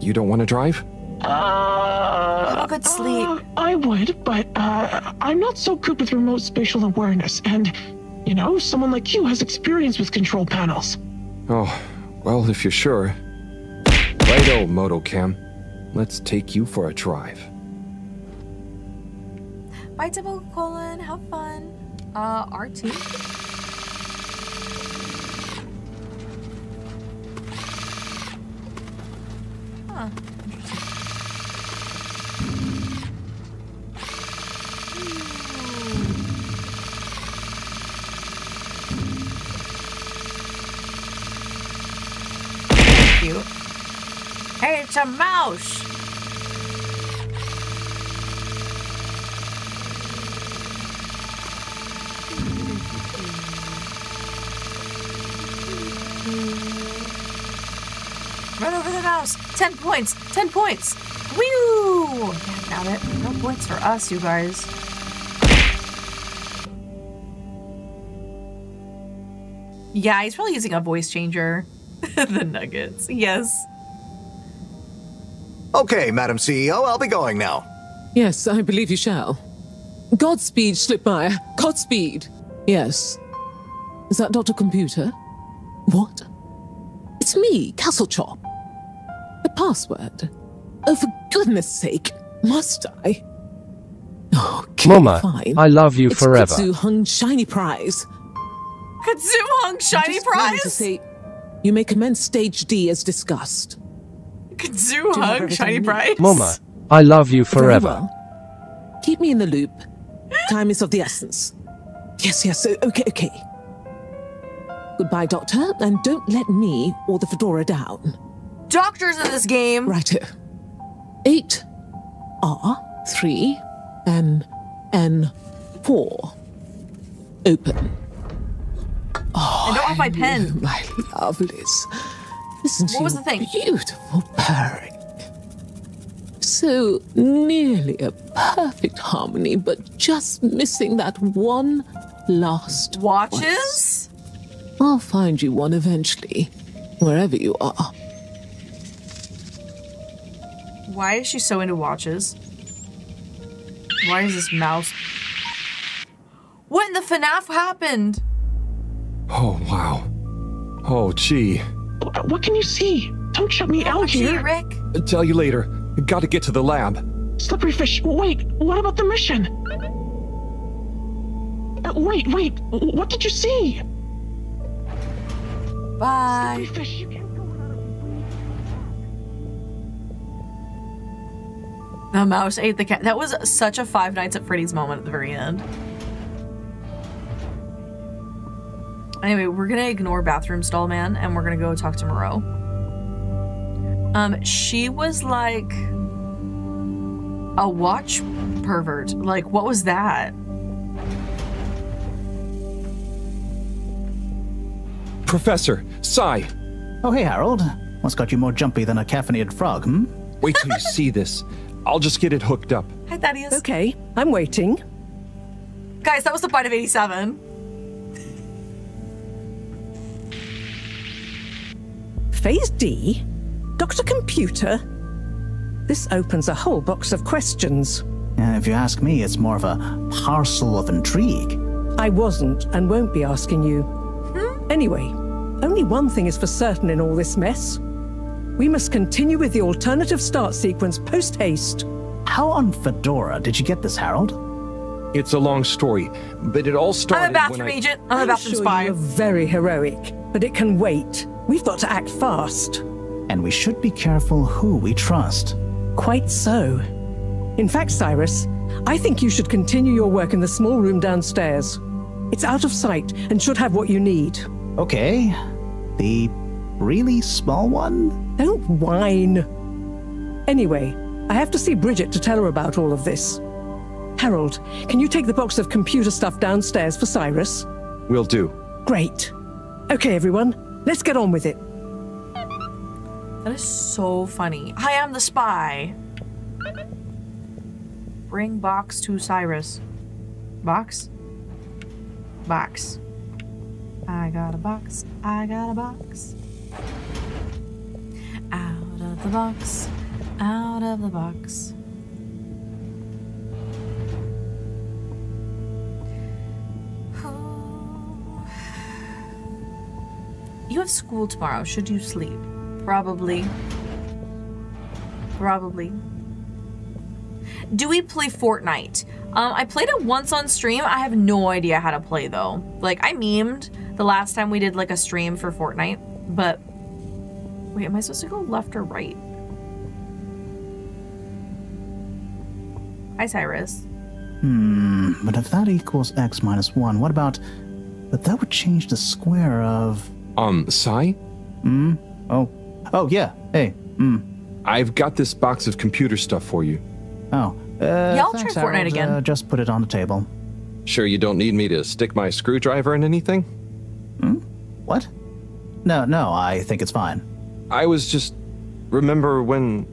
You don't want to drive? Uh, good sleep. uh, I would, but uh, I'm not so good with remote spatial awareness, and, you know, someone like you has experience with control panels. Oh, well, if you're sure. Righto, Motocam. Let's take you for a drive. Bye, double colon. Have fun. Uh, R2. Huh. Cute. Hey, it's a mouse. 10 points! 10 points! Whew! Yeah, got it. No points for us, you guys. Yeah, he's probably using a voice changer. the Nuggets, yes. Okay, Madam CEO, I'll be going now. Yes, I believe you shall. Godspeed, Slipmire. Godspeed. Yes. Is that Dr. Computer? What? It's me, Castle Chop. The password. Oh, for goodness sake, must I? Oh, okay, Mama, fine. I love you it's forever. Kutsu Hung Shiny Prize. Kutsu Hung Shiny Just planning Prize? To say, you may commence stage D as discussed. Kutsu Do you have Hung Shiny? Prize? Mama, I love you forever. well. Keep me in the loop. Time is of the essence. Yes, yes, okay, okay. Goodbye, Doctor, and don't let me or the Fedora down. Doctors in this game. Righto. Eight R three N N four. Open. Oh, I don't have my oh, pen. My lovelies. Listen to What was the thing? beautiful purring. So nearly a perfect harmony, but just missing that one last Watches? I'll find you one eventually, wherever you are. Why is she so into watches? Why is this mouse? What in the FNAF happened? Oh, wow. Oh, gee. What can you see? Don't shut me out Gee, here. Rick. I'll Tell you later. Gotta get to the lab. Slippery fish. Wait, what about the mission? Uh, wait, wait. What did you see? Bye. Slippery fish. You The mouse ate the cat. That was such a Five Nights at Freddy's moment at the very end. Anyway, we're gonna ignore bathroom stall man and we're gonna go talk to Mareaux. Um, she was like a watch pervert. Like, what was that? Professor, Sai. Oh, hey, Harold. What's got you more jumpy than a caffeinated frog, hmm? Wait till you see this. I'll just get it hooked up. Hi, Thaddeus. Okay, I'm waiting. Guys, that was the bite of 87. Phase D? Dr. Computer? This opens a whole box of questions. Uh, if you ask me, it's more of a parcel of intrigue. I wasn't and won't be asking you. Anyway, only one thing is for certain in all this mess. We must continue with the alternative start sequence post haste. How on Fedora did you get this, Harold? It's a long story, but it all started I'm a bathroom when I... agent. I'm a bathroom sure spy. You're very heroic, but it can wait. We've got to act fast. And we should be careful who we trust. Quite so. In fact, Cyrus, I think you should continue your work in the small room downstairs. It's out of sight and should have what you need. Okay. The really small one? Don't whine. Anyway, I have to see Bridget to tell her about all of this. Harold, can you take the box of computer stuff downstairs for Cyrus? Will do. Great. Okay, everyone, let's get on with it. That is so funny. I am the spy. Bring box to Cyrus. Box? Box. I got a box. I got a box. The box. Out of the box. You have school tomorrow. Should you sleep? Probably. Probably. Do we play Fortnite? Um, I played it once on stream. I have no idea how to play though. Like I memed the last time we did like a stream for Fortnite, but wait, am I supposed to go left or right? Hi, Cyrus. Hmm, but if that equals x minus 1, what about... But that would change the square of... Um, Sai? Hmm? Oh. Oh, yeah. Hey. Hmm. I've got this box of computer stuff for you. Oh. Uh, Yeah, I'll thanks, try Fortnite Harold. again. Uh, just put it on the table. Sure you don't need me to stick my screwdriver in anything? Hmm? What? No, no, I think it's fine. I was just. Remember when.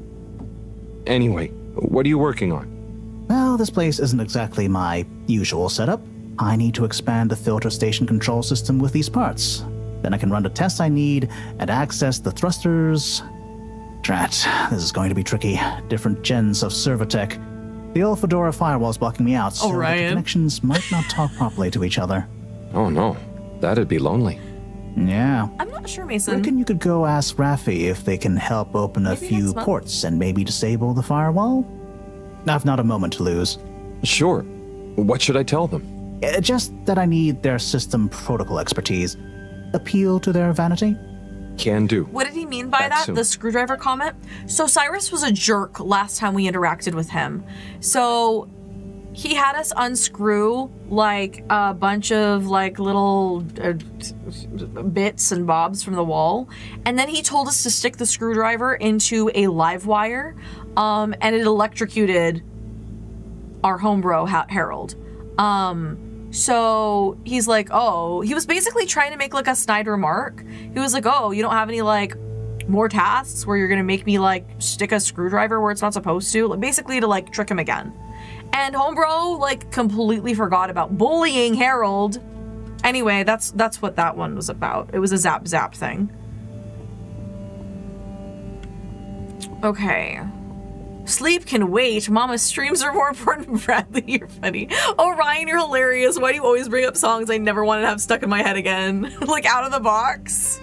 Anyway, what are you working on? Well, this place isn't exactly my usual setup. I need to expand the filter station control system with these parts. Then I can run the tests I need and access the thrusters. Drat, this is going to be tricky. Different gens of server tech. The old Fedora firewall's blocking me out, so that the connections might not talk properly to each other. Oh no, that'd be lonely. Yeah. I'm not sure, Mason. I Reckon you could go ask Rafi if they can help open a few ports and maybe disable the firewall? I've not a moment to lose. Sure. What should I tell them? Uh, Just that I need their system protocol expertise. Appeal to their vanity? Can do. What did he mean by Back that? soon. The screwdriver comment? So Cyrus was a jerk last time we interacted with him. So he had us unscrew like a bunch of like little uh, bits and bobs from the wall and then he told us to stick the screwdriver into a live wire um, and it electrocuted our homebro ha- Harold. Um, so he's like, oh, he was basically trying to make like a snide remark. He was like, oh, you don't have any like more tasks where you're gonna make me like stick a screwdriver where it's not supposed to, like, basically to like trick him again. And homebro like completely forgot about bullying Harold. Anyway, that's that's what that one was about. It was a zap zap thing. Okay. Sleep can wait. Mama's streams are more important. Bradley, you're funny. Oh, Ryan, you're hilarious. Why do you always bring up songs I never want to have stuck in my head again? like out of the box.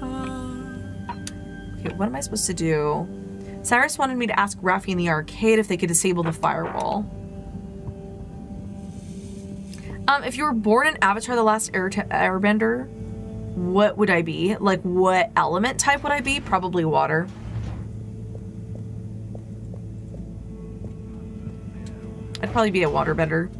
Uh, okay, what am I supposed to do? Cyrus wanted me to ask Rafi in the arcade if they could disable the firewall. Um, if you were born in Avatar: The Last Air Airbender, what would I be? Like, what element type would I be? Probably water. I'd probably be a waterbender.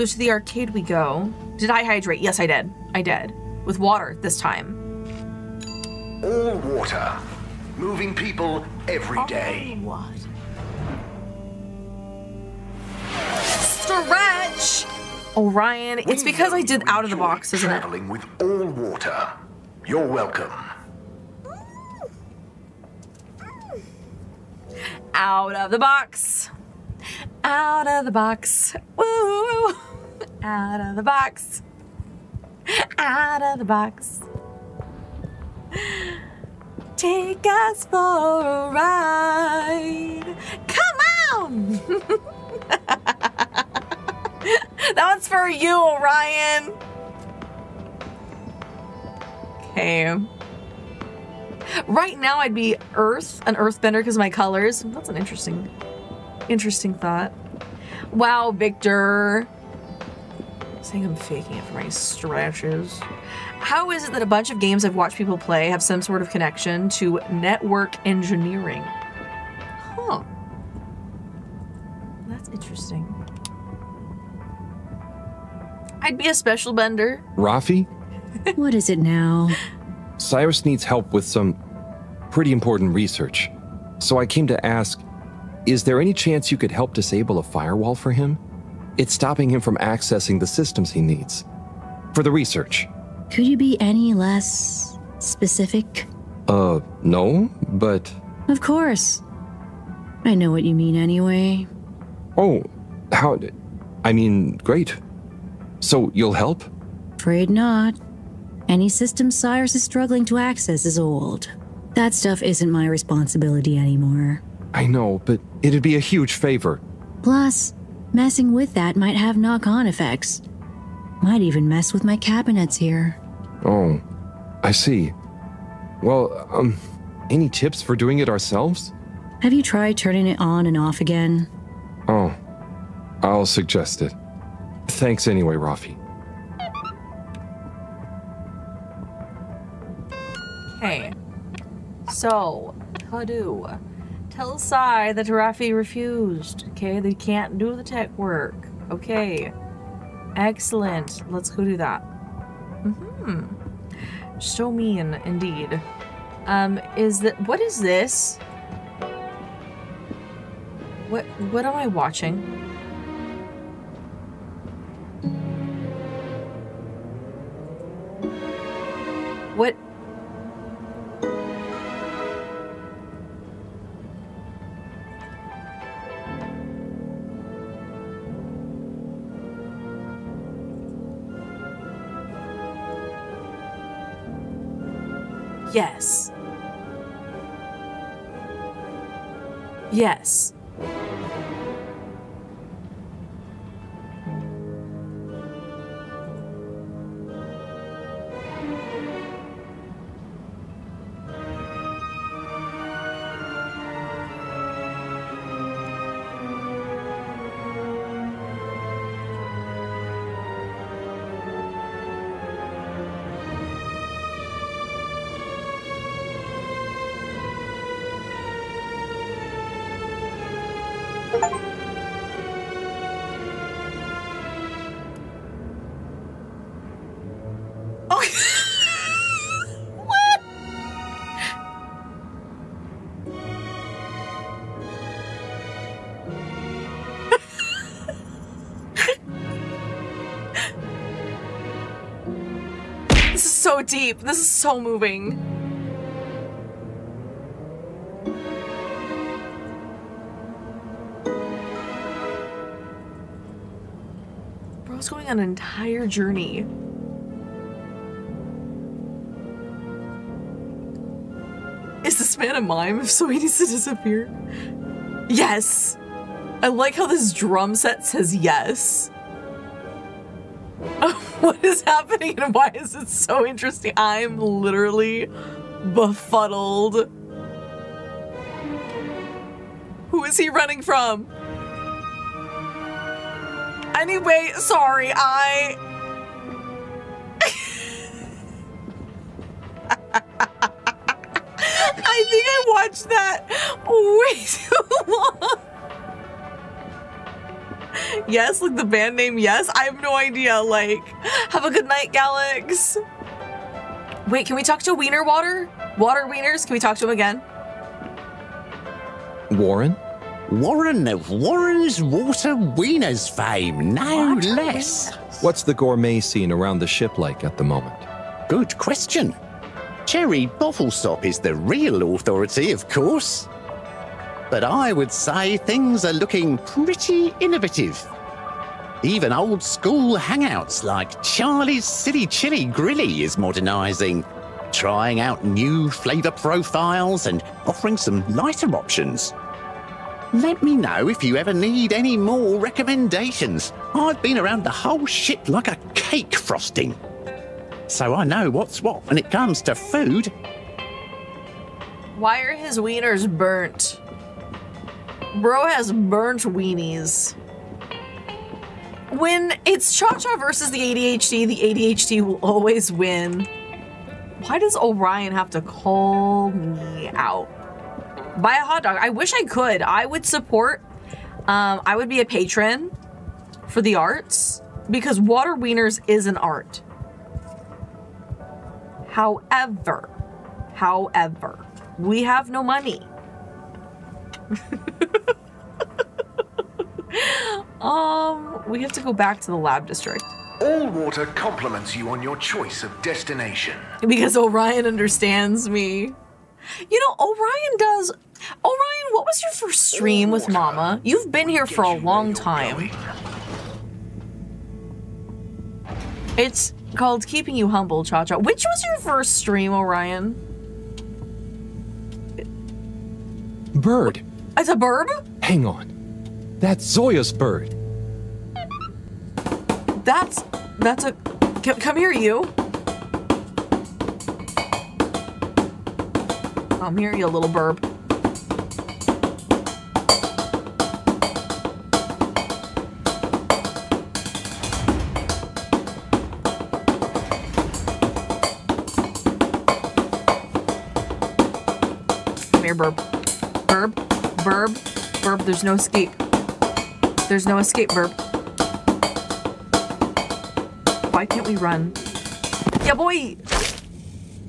So to the arcade we go. Did I hydrate? Yes, I did. I did. With water this time. All water. Moving people every day. What? Stretch! Oh, Orion, it's because I did out of the box, isn't it? Traveling with all water. You're welcome. Out of the box. Out of the box. Woo! Out of the box. Out of the box. Take us for a ride. Come on! that one's for you, Orion. Okay. Right now, I'd be Earth, an Earthbender because of my colors. That's an interesting, interesting thought. Wow, Victor. Saying I'm faking it for my stretches. How is it that a bunch of games I've watched people play have some sort of connection to network engineering? Huh. That's interesting. I'd be a special bender. Rafi? what is it now? Cyrus needs help with some pretty important research. So I came to ask Is there any chance you could help disable a firewall for him? It's stopping him from accessing the systems he needs. For the research. Could you be any less specific? Uh, no, but. Of course. I know what you mean anyway. Oh, how. I mean, great. So you'll help? Afraid not. Any system Cyrus is struggling to access is old. That stuff isn't my responsibility anymore. I know, but it'd be a huge favor. Plus, messing with that might have knock on effects. Might even mess with my cabinets here. Oh, I see. Well, um, any tips for doing it ourselves? Have you tried turning it on and off again? Oh, I'll suggest it. Thanks anyway, Rafi. Okay. So, Hadu. Tell Sai that Rafi refused. Okay, they can't do the tech work. Okay. Excellent. Let's go do that. hmm So mean, indeed. Um, is that what is this? What what am I watching? What Yes. Yes. Deep. This is so moving. Bro's going on an entire journey. Is this man a mime if so he needs to disappear? Yes! I like how this drum set says yes. what is happening and why is it so interesting? I'm literally befuddled. Who is he running from? Anyway, sorry, I. I think I watched that way too long. Yes, like the band name, yes. I have no idea. Like, have a good night, Galax. Wait, can we talk to Wiener Water? Water Wieners? Can we talk to him again? Warren? Warren of Warren's Water Wieners fame, no less. What's the gourmet scene around the ship like at the moment? Good question. Cherry Bottlestop is the real authority, of course. But I would say things are looking pretty innovative. Even old school hangouts like Charlie's Silly Chili Grilly is modernising, trying out new flavour profiles and offering some lighter options. Let me know if you ever need any more recommendations. I've been around the whole ship like a cake frosting. So I know what's what when it comes to food. Why are his wieners burnt? Bro has burnt weenies. When it's Cha Cha versus the ADHD, the ADHD will always win. Why does Orion have to call me out? Buy a hot dog. I wish I could. I would support, um, I would be a patron for the arts because water wieners is an art. However, however, we have no money. um, we have to go back to the lab district All water compliments you on your choice of destination. because Orion understands me. You know, Orion does. Orion, what was your first stream with Mama? You've been here for a long time. It's called Keeping You Humble, Cha Cha. Which was your first stream, Orion? Bird. It's a? Hang on. That's Zoya's bird. That's that's a c- come here, you. Come here, you little burb. Come here, burb. Burb, burb, burb. There's no escape. There's no escape, verb. Why can't we run? Yeah, boy.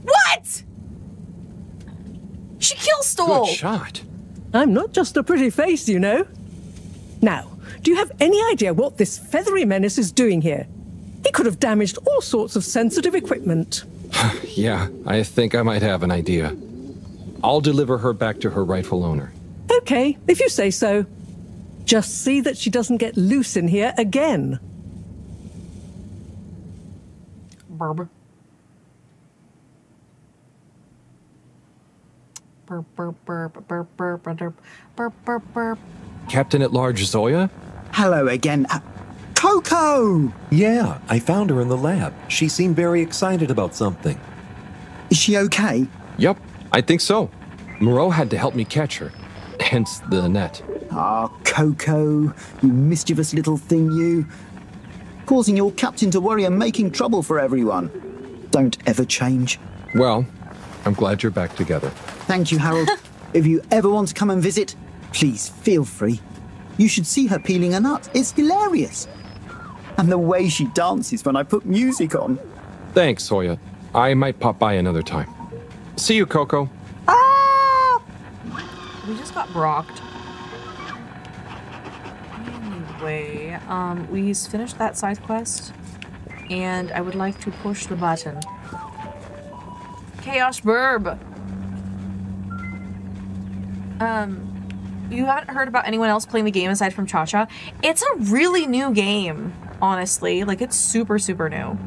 What? She kill stole. shot. I'm not just a pretty face, you know. Now, do you have any idea what this feathery menace is doing here? He could have damaged all sorts of sensitive equipment. Yeah, I think I might have an idea. I'll deliver her back to her rightful owner. Okay, if you say so. Just see that she doesn't get loose in here again. Burb. Burp, burp, burp, burp, burp, burp, burp, burp, burp. Captain at Large Zoya? Hello again. Uh, Coco! Yeah, I found her in the lab. She seemed very excited about something. Is she okay? Yep, I think so. Mareaux had to help me catch her, hence the net. Ah, Coco, you mischievous little thing, you. Causing your captain to worry and making trouble for everyone. Don't ever change. Well, I'm glad you're back together. Thank you, Harold. if you ever want to come and visit, please feel free. You should see her peeling a nut. It's hilarious. And the way she dances when I put music on. Thanks, Zoya. I might pop by another time. See you, Coco. Got brocked. Anyway, um, we finished that side quest, and I would like to push the button. Chaos Burb. Um, you haven't heard about anyone else playing the game aside from Cha-Cha? It's a really new game, honestly. Like, it's super, super new.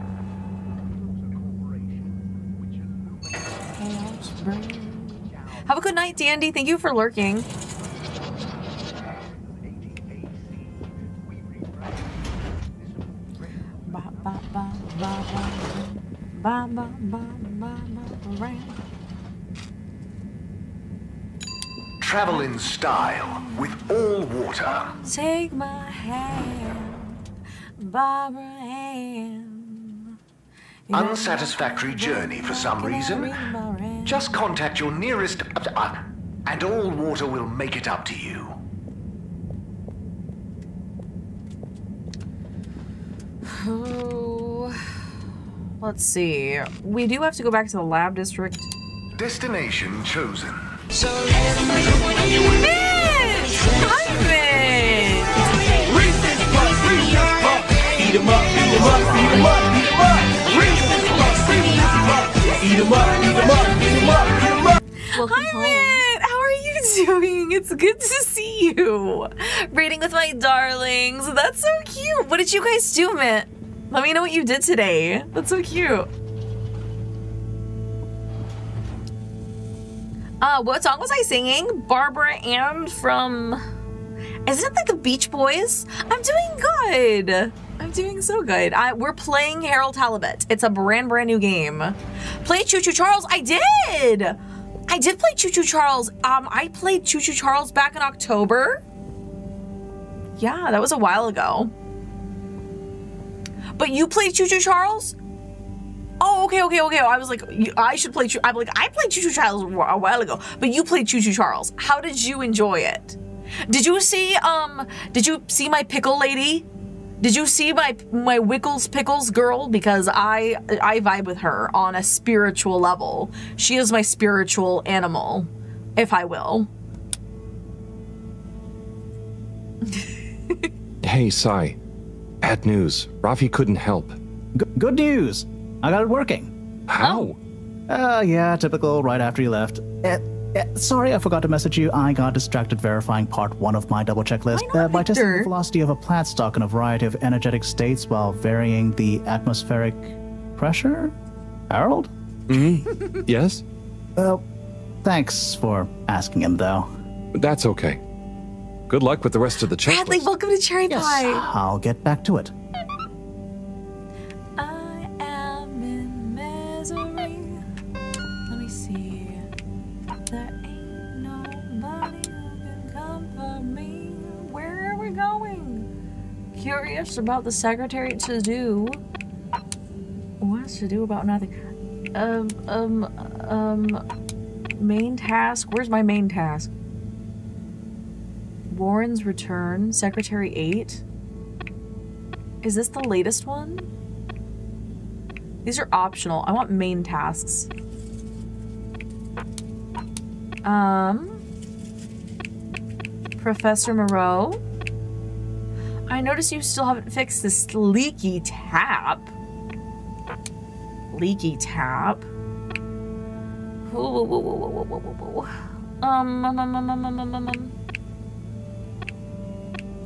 Chaos Burb. Have a good night, Dandy. Thank you for lurking. Travel in style with all water. Take my hand, Barbara Ann. Unsatisfactory journey for some reason? Just contact your nearest. Uh, and all water will make it up to you. Oh, let's see. We do have to go back to the lab district. Destination chosen. Mitch! Hi, Mitch! Eat 'em up, eat 'em up, eat 'em up, up. Eat 'em up, eat 'em up, eat 'em up, eat 'em up. Hi, Mitt! How are you doing? It's good to see you. Raiding with my darlings. That's so cute. What did you guys do, Mitt? Let me know what you did today. That's so cute. Uh, what song was I singing? Barbara Ann from. Isn't that the Beach Boys? I'm doing good. I'm doing so good. I, we're playing Harold Halibut. It's a brand, brand new game. Play Choo Choo Charles. I did. I did play Choo Choo Charles. Um, I played Choo Choo Charles back in October. Yeah, that was a while ago. But you played Choo Choo Charles? Oh, okay, okay, okay. I was like, I should play. Choo- I'm like, I played Choo Choo Charles a while ago, but you played Choo Choo Charles. How did you enjoy it? Did you see? Um, did you see my pickle lady? Did you see my my Wickles Pickles girl? Because I I vibe with her on a spiritual level. She is my spiritual animal, if I will. Hey, Sai. Bad news. Rafi couldn't help. G- good news. I got it working. How? Uh, yeah, typical. Right after you left. Uh, uh, sorry, I forgot to message you. I got distracted verifying part one of my double checklist uh, by testing the velocity of a plant stock in a variety of energetic states while varying the atmospheric pressure. Harold? Mm-hmm. yes? Well, thanks for asking him, though. That's okay. good luck with the rest of the checklist. Bradley, welcome to Cherry Yes, Pie. I'll get back to it. Curious about the secretary to do. What's to do about nothing? Um, um, um, main task. Where's my main task? Warren's return, Secretary 8. Is this the latest one? These are optional. I want main tasks. Um, Professor Mareaux. I notice you still haven't fixed this leaky tap. Leaky tap. Um.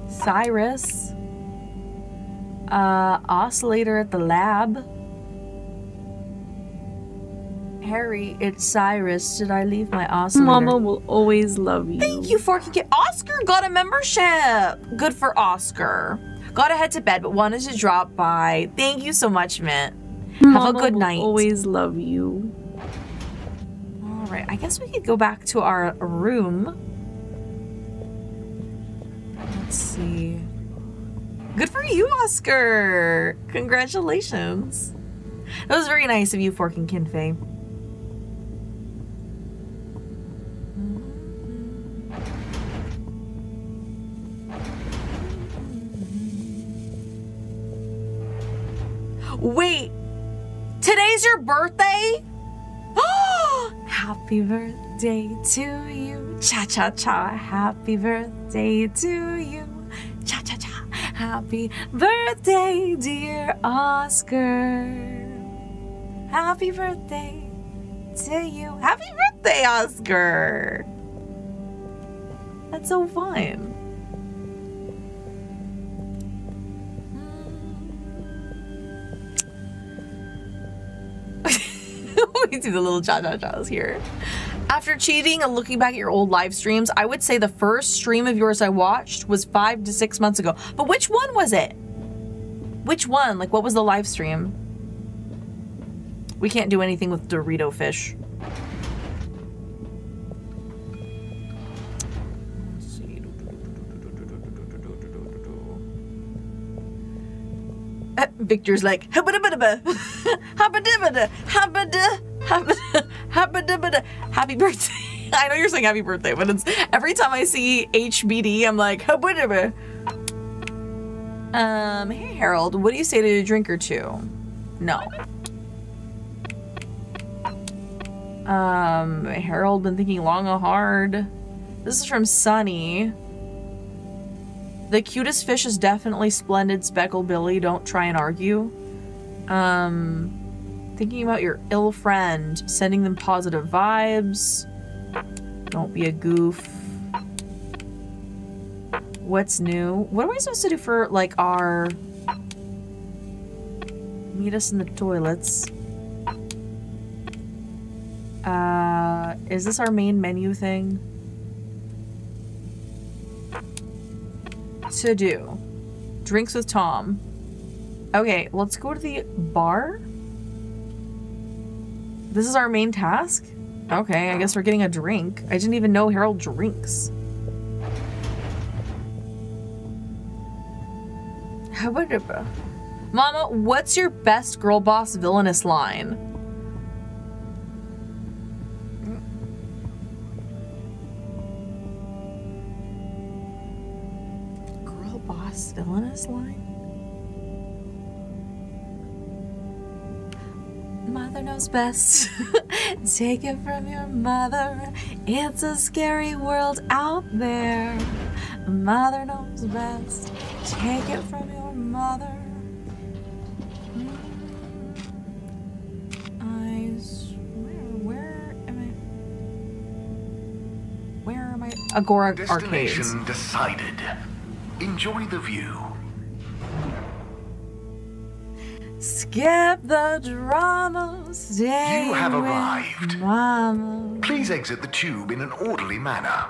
Cyrus. Uh, oscillator at the lab. Harry, it's Cyrus. Did I leave my oscillator? Mama will always love you. Thank you, Forky Kid. Oscar got a membership. Good for Oscar. Gotta head to bed, but wanted to drop by. Thank you so much, Mint. Have a good will night. always love you. All right, I guess we could go back to our room. Let's see. Good for you, Oscar! Congratulations. That was very nice of you, Fork and Kinfei. Wait, today's your birthday? Happy birthday to you. Cha cha cha. Happy birthday to you. Cha cha cha. Happy birthday, dear Oscar. Happy birthday to you. Happy birthday, Oscar. That's so fun. we do the little cha cha chas here. After cheating and looking back at your old live streams, I would say the first stream of yours I watched was five to six months ago. But which one was it? Which one? Like, what was the live stream? We can't do anything with Dorito fish. Uh, Victor's like, habba-dabba-dabba, habba-dabba-da, habba-da, habba-da, happy birthday. I know you're saying happy birthday, but it's every time I see HBD, I'm like, habba-dabba. Um, hey Harold, what do you say to a drink or two? No. Um, Harold been thinking long and hard. This is from Sunny. The cutest fish is definitely splendid, Speckle Billy. Don't try and argue. Um, thinking about your ill friend, sending them positive vibes. Don't be a goof. What's new? What am I supposed to do for like our meet us in the toilets? Uh, is this our main menu thing? To do. Drinks with Tom. Okay, let's go to the bar. This is our main task? Okay, I guess we're getting a drink. I didn't even know Harold drinks. Uh, Mama, what's your best girl boss villainous line? Girl boss villainous line? Mother knows best. Take it from your mother. It's a scary world out there. Mother knows best. Take it from your mother. Mm. I swear, where am I? Where am I? Agora Arcades. Destination decided. Enjoy the view. Skip the drama. Stay You have arrived. Mama. Please exit the tube in an orderly manner.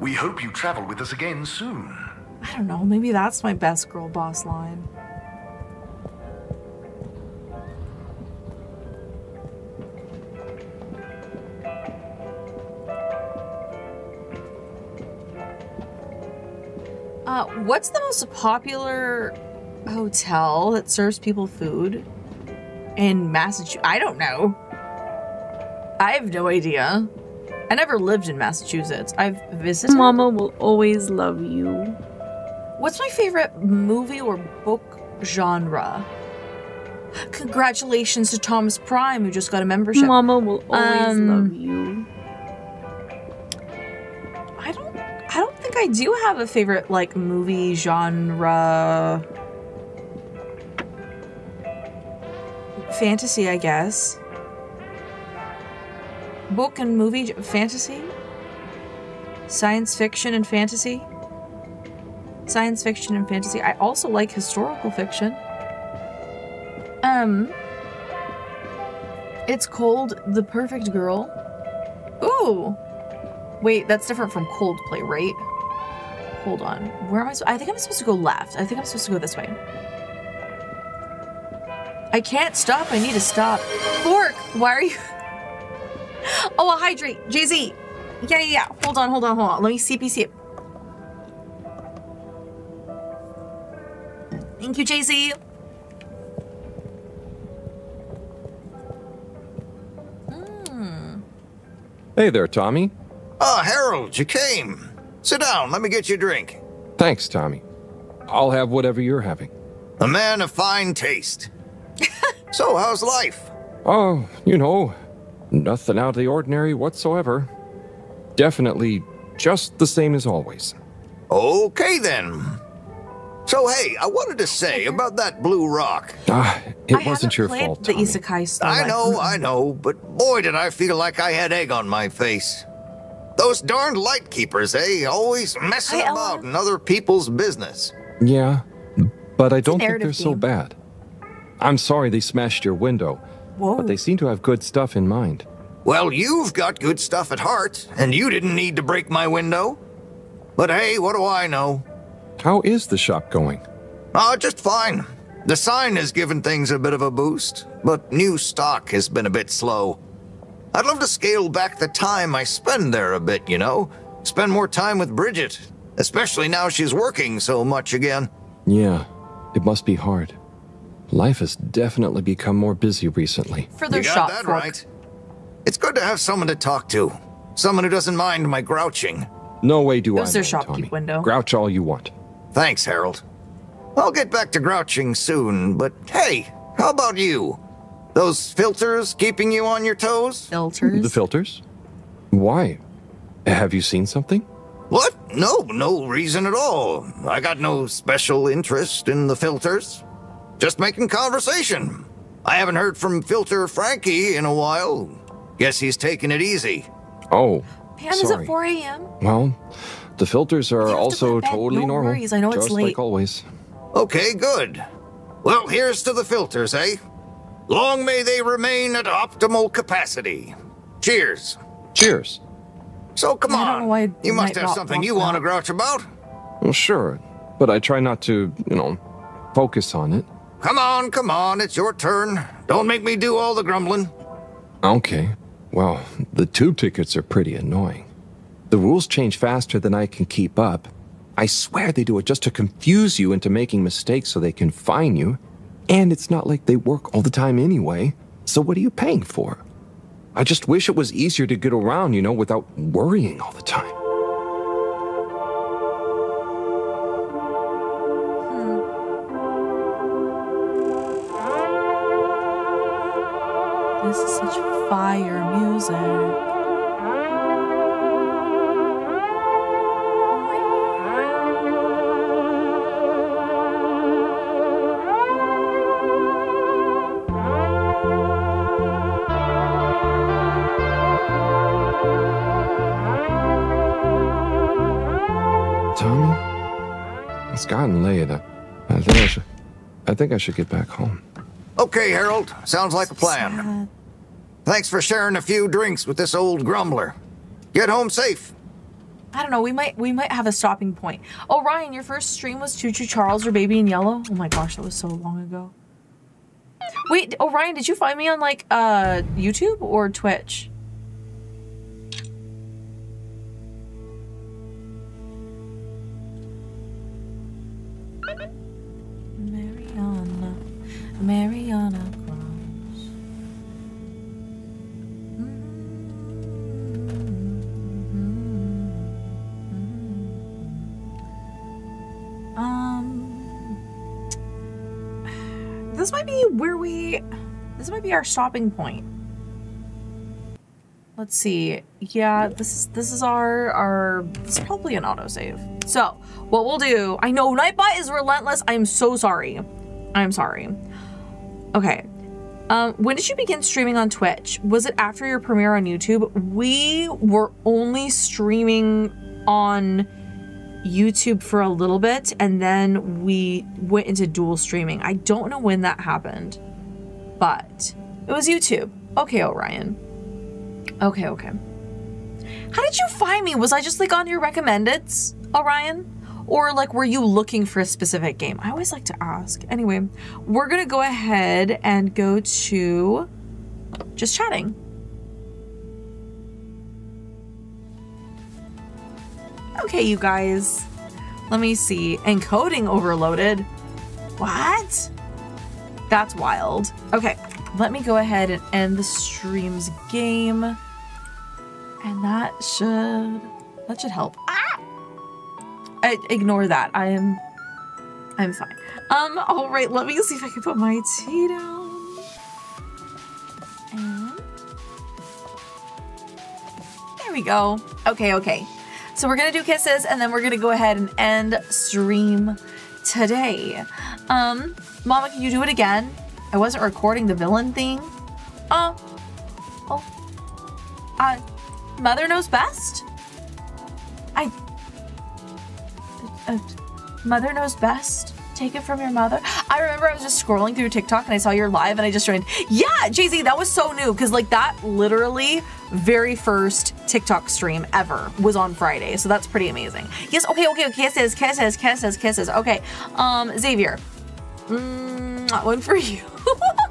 We hope you travel with us again soon. I don't know. Maybe that's my best girl boss line. Uh, what's the most popular hotel that serves people food in Massachusetts? I don't know. I have no idea. I never lived in Massachusetts. I've visited. Mama will always love you. What's my favorite movie or book genre? Congratulations to Thomas Prime, who just got a membership. Mama will always Um, love you. I don't. I don't think I do have a favorite like movie genre. Fantasy, I guess. Book and movie fantasy. Science fiction and fantasy. Science fiction and fantasy. I also like historical fiction. Um. It's called The Perfect Girl. Ooh. Wait, that's different from Coldplay, right? Hold on. Where am I? I think I'm supposed to go left. I think I'm supposed to go this way. I can't stop. I need to stop. Fork, why are you? Oh, a hydrate. Jay Z. Yeah, yeah, yeah. Hold on, hold on, hold on. Let me see, CPC it. Thank you, Jay Z. Hey there, Tommy. Ah, Harold, you came. Sit down, let me get you a drink. Thanks, Tommy. I'll have whatever you're having. A man of fine taste. so, how's life? Oh, you know, nothing out of the ordinary whatsoever. Definitely just the same as always. Okay then. So, hey, I wanted to say about that blue rock. Ah, it I wasn't your fault. The Tommy. Isekai store. I know, I know, but boy, did I feel like I had egg on my face. Those darned light keepers, eh? Always messing Hi, about in other people's business. Yeah, but I don't think they're so bad. I'm sorry they smashed your window, Whoa. but they seem to have good stuff in mind. Well, you've got good stuff at heart, and you didn't need to break my window. But hey, what do I know? How is the shop going? Oh, just fine. The sign has given things a bit of a boost, but new stock has been a bit slow. I'd love to scale back the time I spend there a bit, you know? Spend more time with Bridget, especially now she's working so much again. Yeah, it must be hard. Life has definitely become more busy recently. For their you got shop that fork. right. It's good to have someone to talk to. Someone who doesn't mind my grouching. No way do It I. was their mind, shopkeep Tommy. window. Grouch all you want. Thanks, Harold. I'll get back to grouching soon, but hey, how about you? Those filters keeping you on your toes? Filters. The filters? Why? Have you seen something? What? No, no reason at all. I got no special interest in the filters. Just making conversation. I haven't heard from Filter Frankie in a while. Guess he's taking it easy. Oh, Pam, is sorry. it 4 a.m.? Well, the filters are also to totally No normal. worries, I know it's just late. like always. Okay, good. Well, here's to the filters, eh? Long may they remain at optimal capacity. Cheers. Cheers. So come I don't on. know why you must have something you want to that. grouch about. Well, sure, but I try not to, you know, focus on it. Come on, come on, it's your turn. Don't make me do all the grumbling. Okay. Well, the tube tickets are pretty annoying. The rules change faster than I can keep up. I swear they do it just to confuse you into making mistakes so they can fine you. And it's not like they work all the time anyway. So what are you paying for? I just wish it was easier to get around, you know, without worrying all the time. Is such fire music. Tommy? It's gotten late. I, I think I should I think I should get back home. Okay, Harold. Sounds like a plan. Thanks for sharing a few drinks with this old grumbler. Get home safe. I don't know. We might we might have a stopping point. Oh, Ryan, your first stream was Choo Choo Charles or Baby in Yellow. Oh my gosh, that was so long ago. Wait, oh Ryan, did you find me on like uh YouTube or Twitch? Our stopping point. Let's see. Yeah, this is this is our our. This is probably an autosave. So what we'll do. I know Nightbot is relentless. I am so sorry. I'm sorry. Okay. Um, when did you begin streaming on Twitch? Was it after your premiere on YouTube? We were only streaming on YouTube for a little bit and then we went into dual streaming. I don't know when that happened, but it was YouTube. Okay, Orion. Okay, okay. How did you find me? Was I just like on your recommendeds, Orion? Or like were you looking for a specific game? I always like to ask. Anyway, we're gonna go ahead and go to just chatting. Okay, you guys. Let me see. Encoding overloaded. What? That's wild. Okay, let me go ahead and end the stream's game. And that should that should help. Ah! I, ignore that. I am I'm fine. Um, all right, let me see if I can put my tea down. And there we go. Okay, okay. So we're gonna do kisses and then we're gonna go ahead and end stream today. Um, Mama, can you do it again? I wasn't recording the villain thing. Oh. Oh. Uh, Mother knows best? I uh, mother knows best. Take it from your mother. I remember I was just scrolling through TikTok and I saw your live and I just joined. Yeah, Jay Z, that was so new because like that literally very first TikTok stream ever was on Friday, so that's pretty amazing. Yes, okay, okay. Kisses, kisses, kisses, kisses. Okay, um, Xavier, mm, one for you.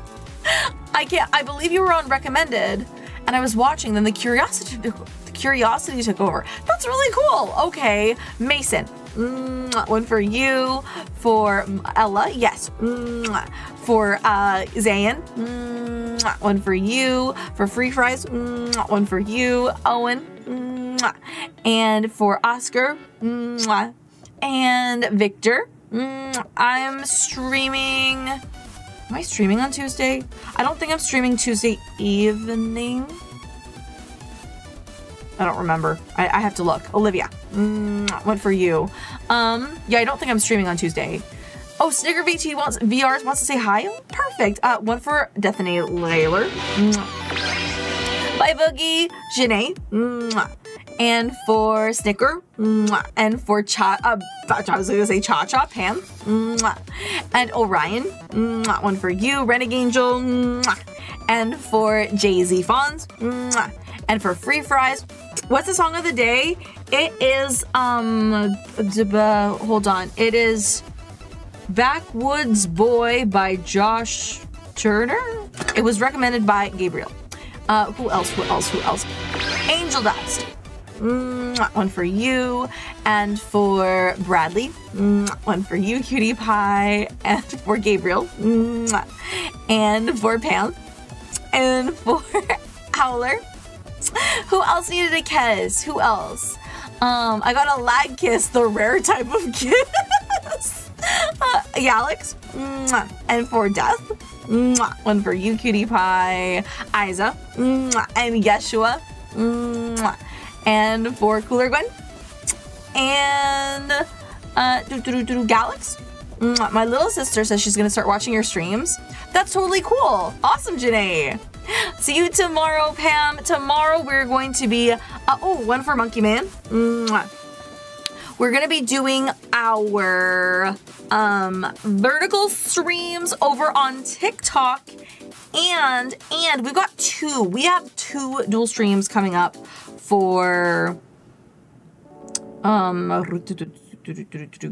I can't. I believe you were on recommended, and I was watching. Then the curiosity, the curiosity took over. That's really cool. Okay, Mason, Mwah. One for you. For mm, Ella, yes. Mwah. For uh, Zayn, Mwah. one for you. For Free Fries, Mwah. one for you. Owen, Mwah. and for Oscar, and Victor. I'm streaming. Am I streaming on Tuesday? I don't think I'm streaming Tuesday evening. I don't remember. I, I have to look. Olivia, mm, one for you. Um, yeah, I don't think I'm streaming on Tuesday. Oh, Snicker VT wants VRs wants to say hi. Perfect. Uh, one for Destiny Layler. Bye Boogie, Janae. Mwah. And for Snicker, and for Cha, uh, I was gonna say Cha Cha Pam, and Orion, one for you, Renegade Angel, and for Jay Z Fonz, and for Free Fries, What's the song of the day? It is um hold on. It is Backwoods Boy by Josh Turner. It was recommended by Gabriel. Uh, who else? Who else? Who else? Angel Dust. One for you, and for Bradley. One for you, Cutie Pie, and for Gabriel. And for Pam, and for Howler. Who else needed a kiss? Who else? Um, I got a lag kiss, the rare type of kiss. uh, Alex. And for Death. One for you, Cutie Pie. Isa. And Yeshua. And for Cooler Gwen. And uh, Galax. My little sister says she's gonna start watching your streams. That's totally cool. Awesome, Janae. See you tomorrow, Pam. Tomorrow we're going to be, uh, oh, one for Monkey Man. Mwah. We're gonna be doing our um, vertical streams over on TikTok, and and we've got two. We have two dual streams coming up for um,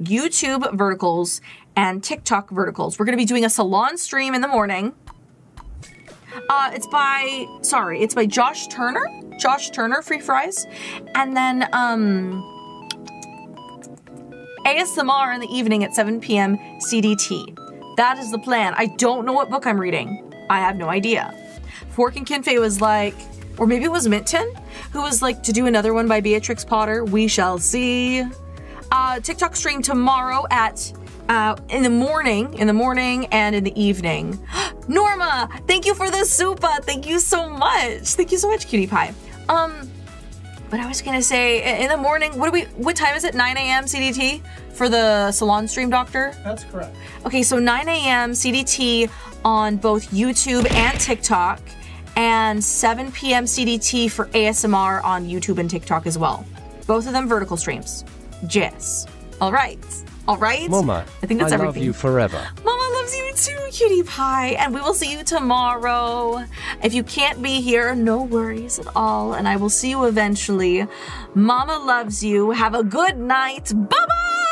YouTube verticals and TikTok verticals. We're going to be doing a salon stream in the morning. Uh, it's by, sorry, it's by Josh Turner. Josh Turner, Free Fries. And then um, ASMR in the evening at 7 p.m. CDT. That is the plan. I don't know what book I'm reading. I have no idea. Fork and Kinfei was like, or maybe it was Minton, who was like to do another one by Beatrix Potter. We shall see. Uh, TikTok stream tomorrow at uh, in the morning, in the morning and in the evening. Norma, thank you for the supa. Thank you so much. Thank you so much, cutie pie. Um, but I was gonna say in the morning. What do we? What time is it? 9 a.m. CDT for the salon stream, doctor. That's correct. Okay, so 9 a.m. CDT on both YouTube and TikTok, and 7 p.m. CDT for ASMR on YouTube and TikTok as well. Both of them vertical streams. Yes. All right. All right. Mama, I think that's I everything. love you forever. Mama loves you too, cutie pie. And we will see you tomorrow. If you can't be here, no worries at all. And I will see you eventually. Mama loves you. Have a good night. Bye bye.